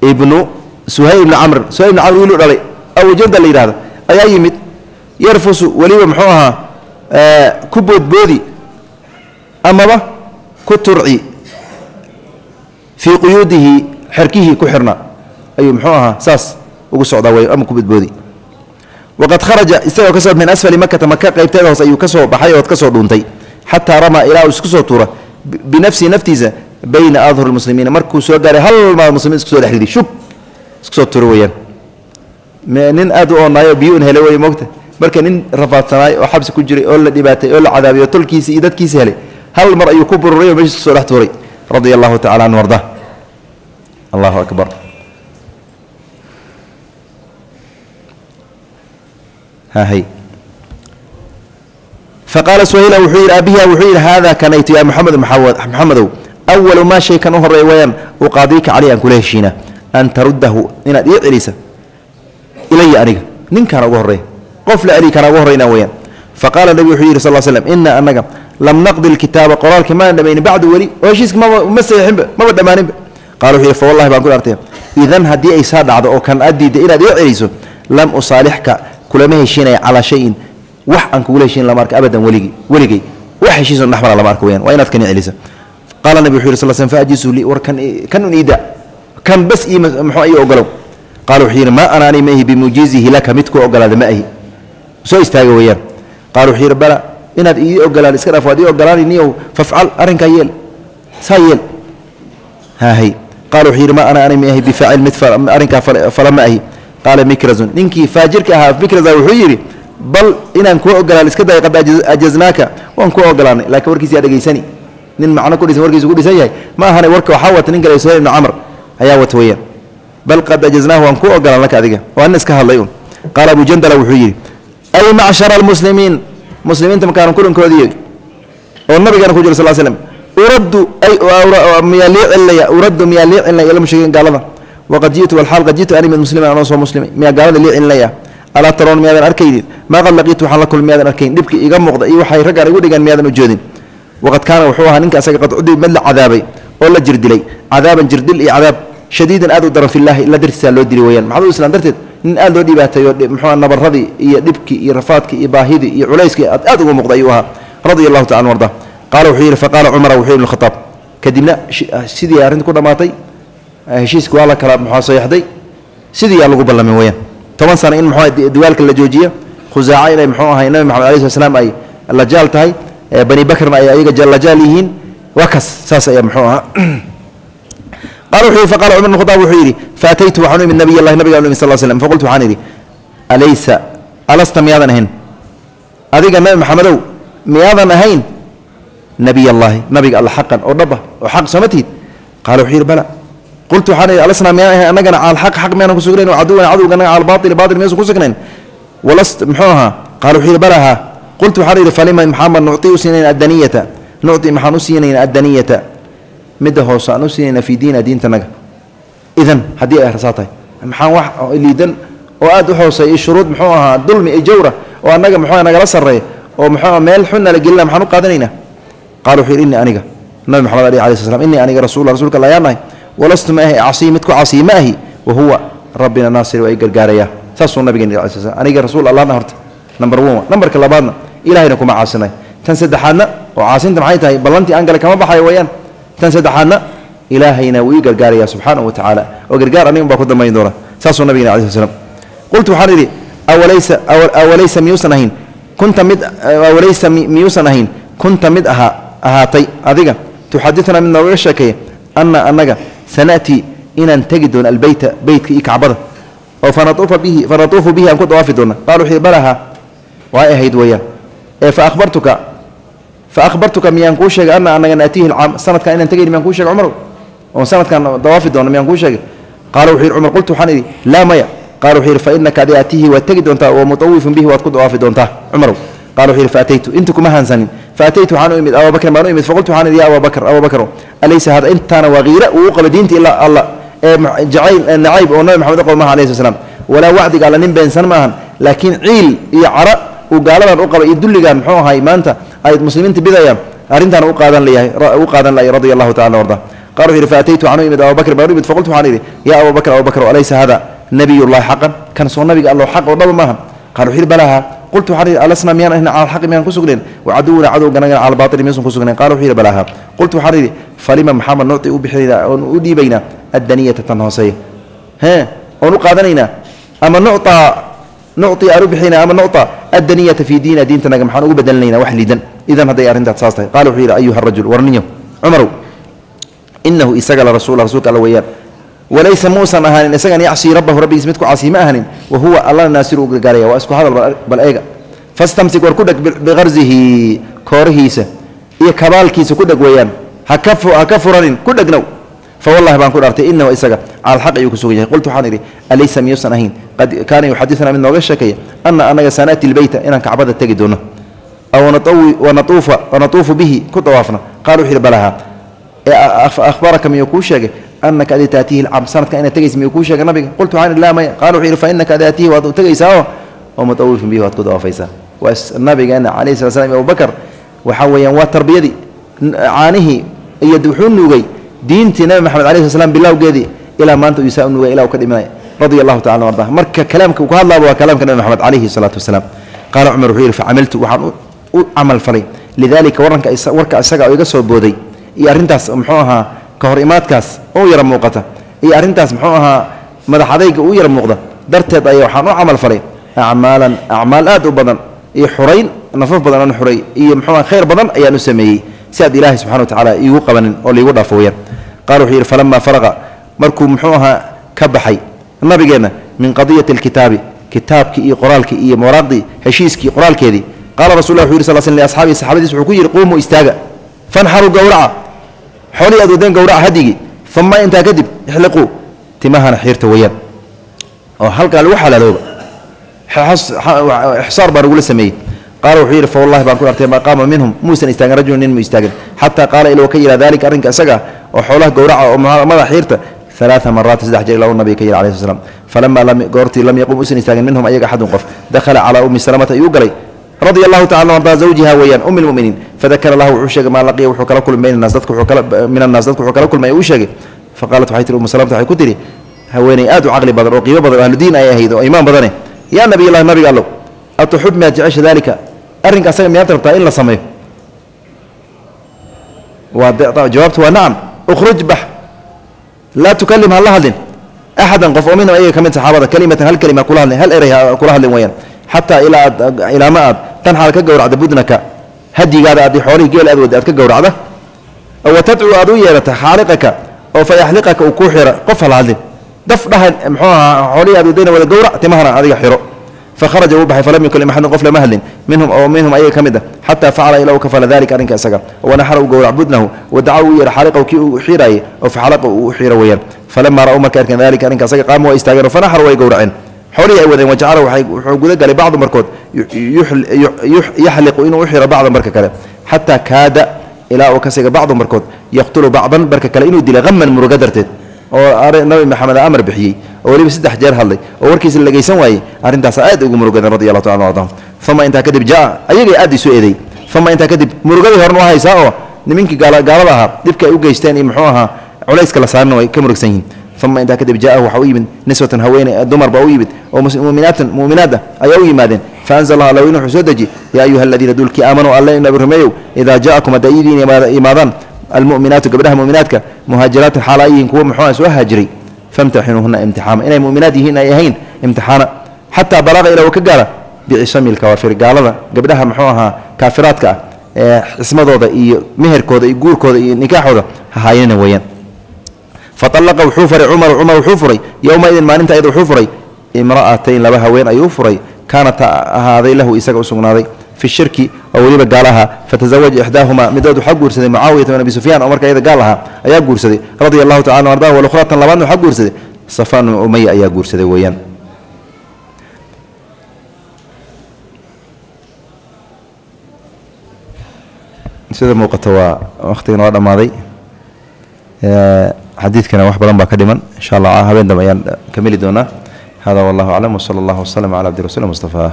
Ibnu suhayl ibni camr. Suhayl ibni camr wiil u dhalay. Abu jandal la yidhahdo ayaa yimid. Yarfusu weliba muxuu ahaa ku boodboodi amaba ku turci fii quyuudihi xerkihii ku xirna. Ayuu muxuu ahaa saas ugu socdaa way ama ku boodboodi waqad kharaja isagoo ka soo min asfali makata maka qaybteeda hoose ayuu ka soo baxay ood ka soo dhuuntay. Xataa ramaa ilaa uu isku soo tuura. Binafsihi naftiisa bayna adhur lmuslimiina markuu soo gaaray hal maal muslimiin isku so dhex ridi shub isku soo tuura weeyaan. Nin aad u oonaayo biyo un wey moogta marka nin rafaadsanaay oo xabsi ku jiray oo la dhibaatay oo la cadaabay oo tolkiisa iyo dadkiisa helay hal mar ayuu ku bururay oo meesha isku soo dhex tuuray. Radia allahu tacala anhu arda allahu akbar. Faqaala suhayla wuxuu yidhi abiha wuxuu yidhi haadaa kanaytu yaa maxamed maxamedow awalu maa shay u horreeya wayaan uqaadiika caleyh aan kula heshiina an taruddahu inaad ii celisa ilaya aniga ninkaana ugu horreeya qof la celi kana ugu horreyna weyaan faqaala nebigu wuxuu yidhi sal l slam ina anaga lam naqdi lkitaaba qoraalka maan dhamaynin bacdu weli oo heshiiska maba ma saxiixinba maba dhammaaninba qala wuxuu yidhi fa wallahi baan ku dhaartay. Idan haddii ay saa dhacdo oo kan aad diidda inaad ii celiso lam usaalixka kulama heshiinaya calaa shayin wax aan kugula heshiin lama arka abadan weligii weligay. Wax heshiiso dhexmara lama arka weyaan waa inaad kan ii celisa. Qaala nebi wuxuu yidhi sal slam faajisu lii war kan kan un iida kan bas ii muxuu ii ogolow. Qaala wuxuu yidhi maa ana ani ma ihi bimujiizihi laka mid ku ogolaada ma ahi soo istaaga weeyaan. Qaala wuxuu yidhi bala inaad ii ogolaan iska dhaaf waad ii ogolaaniniyow fafcal arrinkaa yeel. Saa yeel. Haahay qaala wuxuu yidhi maa ana ani ma ahi bifaacil mid arrinkaa fala ma ahi qaala mikrazun ninkii faajirka ahaa mikraza wuxuu yidhi bal inaan kuu ogolaan iska day qad ajaznaaka waan kuu ogolaanay laakiin warkiisi yaa dhegaysani nin macno ku dhisan warkiisu ku dhisan yahay. Ma ahane warka waxaa wata nin kale suhayl ibnu camr ayaa wata weeyaan. Bal qad ajaznaahu waan kuu ogolaan laka adiga waa nin iska hadlay un qaala abu jandala wuxuu yidhi ay macshara almuslimiin muslimiinta makaanan kulankoodii oo nabigeena ku jiro sal slam uraddu miyaa lii celinaya uraddu miyaa lii celinaya ila mushrikiin gaalada waqad ji'tu walxaal qad ji'tu ani mid musliman anoo soo muslimay miyaa gaalada lii celinaya alaa taroon miyaadan arkaynin maa qad laqiitu waxaan la kulmay miyaadan arkayn dhibkii iga muuqda iyo waxay raggaan igu dhigaan miyaadan u jeedin waqad kaana wuxuu ahaa ninka asaga qad cudi mid la cadaabay oo la jirdilay cadaaban jirdil iyo cadaab shadiidan aad u daran filaahi ila dartiisaa loo dili weyaan maxaad u islaan darteed nin aad loo dhibaatayo muxuu nabaradii iyo dhibkii iyo rafaadkii iyo baahidii iyo culayskii aad uga muuqda ayuu ahaa radia allahu tacala arda qaala wuxuu yidhi faqaala cumara wuxuu ibn khataab kadibna sidii arrinta ku dhammaatay heshiiska waa la kala muxua sayaxday sidii yaa lagu ballamay weyaan toban sano in muxuu diwaalka la joojiyo khusaaca inay muxuu ahay nabi maxamed alai slat slam ay la jaal tahay bani bakrna ay ayaga la jaal yihiin waa kas saas ayaa muxuu ahaa faqala cumar bn khadaab wuxuu yidhi faataytu waxaan u imid nabiy allahi nabiga u imid sal slam faqultu waxaan idhi alaysa alasta miyaadan ahayn adiga nabi maxamedow miyaadan ahayn nabiy allaahi nabiga alla xaqan oo dhaba oo xaq sooma qaala wuxuu yidhi bala qultu waxaan idhi alasna miyaan ahayn annagana caal xaq miyaanan ku sugnayn caduwana cadowganaga caal baatil miyaasan ku sugnayn walast muxuu ahaa qaala wuxuu yidhi bala haa qultu waxaan idhi falima maxamed nucti u addaniyata nucti maxaan u addaniyata midda hoose aan u fii diina diintanaga idan haddii ay rasaa tahay. Maxaan wax liidan oo aad u hooseeya shuruud muxuu ahaa dulmi iyo jawra oo annaga muxuu nagala sarreeya oo muxuu meel xunna la gelina maxaan u qaadanaynaa? Qaala wuxuu yidhi innii aniga. Nabi maxamed alih alai sl slam innii aniga rasulla rasuulka alla ayaan nahay walastu ma ahi acsiy mid ku casiy ma ahi wa rabbina naasir waa i gargaaraya. Saasuu nabigeen al sl aniga rasuul allahna horta. Number one nambarka labaadna ilahayna kuma caasinay tan saddexaadna oo caasinta maxay tahay? Ballantii aan gale kama baxayo weeyaan tan saddexaadna ilaahayna wuu ii gargaaraya subxaanahu wa tacaala oo gargaar anigun baa ku dambayn doona saasuu nabigeen alai sl qultu waxaan idhi awalaysa miyuusan ahayn? Kunta mid awalaysa miyuusan ahayn? Kunta mid ahaa ahaatay adiga. Tuxadituna mid noogaga sheekeeya anna annaga sana'tii inaan tegi doono albeyta beytka iyo kacbada. Oo fanatuufu bihi aan ku dawaafi doona qaal wuxuu balaha waay ahayd weeyaan. Ee fa akhbartuka fa akhbartuka miyaan kuu sheegay anna annaga naatiihi alcaam sanadkan inaan tegayn miyaan kuu sheegay cumarow oon sanadkan dawaafi doono miyaan kuu sheegay qaala wuxuu yidhi cumar qultu waxaan idhi laa maya qaala wuxuu yidhi fa adi aatiihi waad tegi doontaa wa mutawifun bihi waad ku dawaafi doontaa cumarow qaala wuxuu yidhi faataytu inta kuma hansanin faataytu waxaan u imid abubakrin baan u imid faqultu waxaan idhi ya abubakr abubakro alaysa hada intaana waa hiira uu qabo diinta ilaa alla ee jacayl nacayb oo nabi maxamed u qabo maha alayhi slam walaa wacdiga alla nin beensan maahan laakiin ciil iyo cara uu gaaladan u qaba iyo dulligan muxuu ahay maanta ay muslimiinta bidayaan arrintaan u qaadan layahay u qaadan radia allahu tacala arda qala yidhi faataytu waxaan u imid abubakr baan u imid faqultu waxaan idhi yaa abubakr abubakr alaysa hada nabiy llahi xaqan kan soo nabiga allo xaq oo dhaba maaha qala yidhi balaha qultu waxaan idhi alasna miyaan ahna cala alxaqi miyaan ku sugnayn? Wacaduwuna cadowganagana cala albaatili miyuusan ku sugnayn? Qala yidhi balaha qultu waxaan idhi falima maxamed nucti u bixinaynaa oon u dhiibaynaa addaniyata tan hooseeya. Hee oon u qaadanaynaa? Ama nuctaa nucti aan u bixinaa ama nucta addaniyata fii diina diintanaga maxaan ugu bedelinaynaa wax liidan. Idan hadday arrintaas saas tahay. Qala wuxuu yidhi ayuha rajul warninyo. Cumarow inahu isaga la rasuula rasuulka alla weeyaan. Walaysa muusan ahaanin isagan yacsii rabbahu rabbigiis mid ku caasii ma ahanin wa huwa allana naasiru u gargaaraya waa isku hadal bal eega. Fastamsik war ku dheg biqarsihi koorihiisa iyo kabaalkiisa ku dheg weeyaan. Ha ka furanin ku dhegnow fawallahi baan ku dhaartay inahu isaga cala alxaq ayuu ku sugan yahay. Qultu waxaan idhi alaysa miyuusan ahayn kaana yuxadiduna mid nooga sheekeeya ana anaga sana'ti lbeyta inaan kacbada tegi doono. Wanatuufu bihi ku dawaafno qala wuxu yidhi balaha ahbaraka miyuu kuu sheegay? Anaka adi taatihi lcam sanadka inaad tegaysa miyuu kuu sheegay nabiga? Qultu idhi laa maya. Qala wuxuu yidhi fa inaka adaatihi waad tegaysaa oo oo mutawifin bihi waad ku dawaafaysaa waa nabigeena calayhi sala slam iyo abubakar waxaa weeyaan waa tarbiyadii caanihii iyo wuxuu nuugay diintii nabi maxamed alayh sl slam bilowgeedii ilaa maanta uu isaa u nuugay ilaa uu ka dhimanay radia allahu tacala arda marka kalaamka uu ka hadlaaba waa kalaamka nabi maxamed calayhi salaatu wasalaam. Qaala cumar wuxuu yidhi facamiltu waxaan u camal falay lidalika waranka warka isaga iga soo booday iyo arrintaas muxuu ahaa ka hor imaadkaas oo yara muuqata iyo arrintaas muxuu ahaa madax adayga u yara muuqda. Darteed ayaa waxaan u camal falay acmaalan acmaal aad u badan iyo xurayn nafaf badan aan xuray iyo muxuu khayr badan ayaan u sameeyey si aad ilaahay subxana wa tacaala iigu qabanin oo liigu dhaafo weyaan qala wuxuu yidhi falamaa faraqa. Markuu muxuu ahaa ka baxay nabigeenna min qadiyati alkitaabi kitaabkii iyo qoraalkii iyo maraaqdii heshiiskii qoraalkeedii. Qaala rasul wuxu yiri sal sl liasxaabii saxaabadiis wuxuu ku yidhi quumuu istaaga fanxaruu gowraca xoolihii aad wadeen gowraca hadigii uma intaa kadib ixliquu timahana xiirta weeyaan. Oo halkaa lagu xalaalooba. Ixsaar baa lagula sameeyey. Qaala wuxuu yidhi fawallahi baan ku artay maa minhum muusan istaagin rajulun nin mu istaagin. Xataa qaala ilaa ka yidha dalika arrinka isaga oo xoolaha gowraca oo madax xiirta alaa maraat saddex jeer ilaa u ka yiri alai sl falama goortii lam yaqum usan istaagin minhum ayaga axadun qof dakhala calaa ummi salamata iyuu galay radia allahu tacala ardaa zawjiha weyaan um lmuminiin fadakara laha wuxuu sheegay maa laqiya wuxuu kala kulmay min annaas dadku wuxuu kala kulmay uu sheegay faqaalat waxay tiri umu salamta waxay ku tiri haweeney aad u caqli badan oo qiimo badan oo ahludiin ay ahayd oo imaan badane yaa nabiy allah nabiga allow atuxub miyaad jecesha daalika arrinka asaga miyaad rabtaa in la sameeyo jawaabtu waa nacam ukhruj bax laa tukalim hala hadlin. Axadan qof oo minhum ayaga ka mid saxaabada kalimatan hal kalima kula hadlin hal eray kula hadlin wayaan xataa ilaa aad ilaama aad tanxaad ka gowracda budnaka. Hadigaada aad xoolihii geel aad wada aad ka gowracda. Wa tadcuu aad u yeerata xaaliqaka oo fa yaxliqaka uu kuu xira qof hala hadlin. Daf dhahan muxuu ahaa xoolihii aad wadayna wada gowrac timahana adiga xiro faharaja wuu baxay falam yuklim axadun qof lama hadlin minhum oo minhum ayaga ka mid ah xataa facala ilaa uu ka fala dalika arrinka isaga wanaxara u gowrac budnahu wadaca uu yeedha xaliqaw kii uu xiiraayey oo faxalaqa uu u xiira weeyaan falama ra'u markay arkeen dalika arrinka isaga qaamu waa istaageen oo fanaxar way gowraceen xoolihii ay wadeen wajacala wuxuu guda galay bacdu markood yaxliqu inuu u xiro bacdan barka kale xataa kaada ilaa uu ka siga bacdu markood yaqtulu oo weliba saddex jeer hadlay oo warkiisa la geysan waayey arrintaasaa aad ugu murugadeen radi allahu tacala ardahum uma intaa kadib jaa ayaga aad isu eeday. Uma intaa kadib murugadii horena waa oo nimankii gaalada ahaa dhibka ay u geysteen iyo muxuu ahaa culayska la saarna way ka murugsan yihiin. Uma intaa kadib jaahu waxaa u yimid niswatan haweeney dumar baa u yimid oo muminaatan muminaad ayaa u yimaadeen. Faanzal allah allow wuxuu soo deji yaa ayuha aladiina dulkii aamanuu alle in rumeeyow idaa jaakum hadda idiin yimaadaan almu'minaatu gabdhaha mu'minaadka muhaajiraatan xaala yihiin kuwa muxuu soo haajiray famtaxinuuhuna imtixaama inay muminaad yihiin ay ahayn imtixaana xataa balaqa ilaa uu ka gaara bicisami lkawaafir gaalada gabdhaha muxuu ahaa kaafiraadka ah ee xismadooda iyo meherkooda iyo guurkooda iyo nikaaxooda hahaayana weyaan faalaqa wuxuu faray cumar cumar wuxuu furay yowmaidin maalinta id wuxuu furay imra'atayn laba haween ayuu furay kaanat ahaaday lahu isaga usugnaaday fi shirki oo weliba gaal ahaa fatazawaja ixdaahuma midood waxaa guursaday mucaawiyata bin abi sufyaan oo marka iyada gaal ahaa ayaa guursaday radia allahu tacala ardah waluhratan labaadna waxaa guursaday safaan umaya ayaa guursaday weeyaan. Sida muuqato waa wakhtigana waa dhammaaday xadiidkana wax badan baa ka dhiman insha allah habeen dambe ayaan ka doonaa. Hada wallahu aclam wsala allah waslama cala abdi rasuuli mustafa.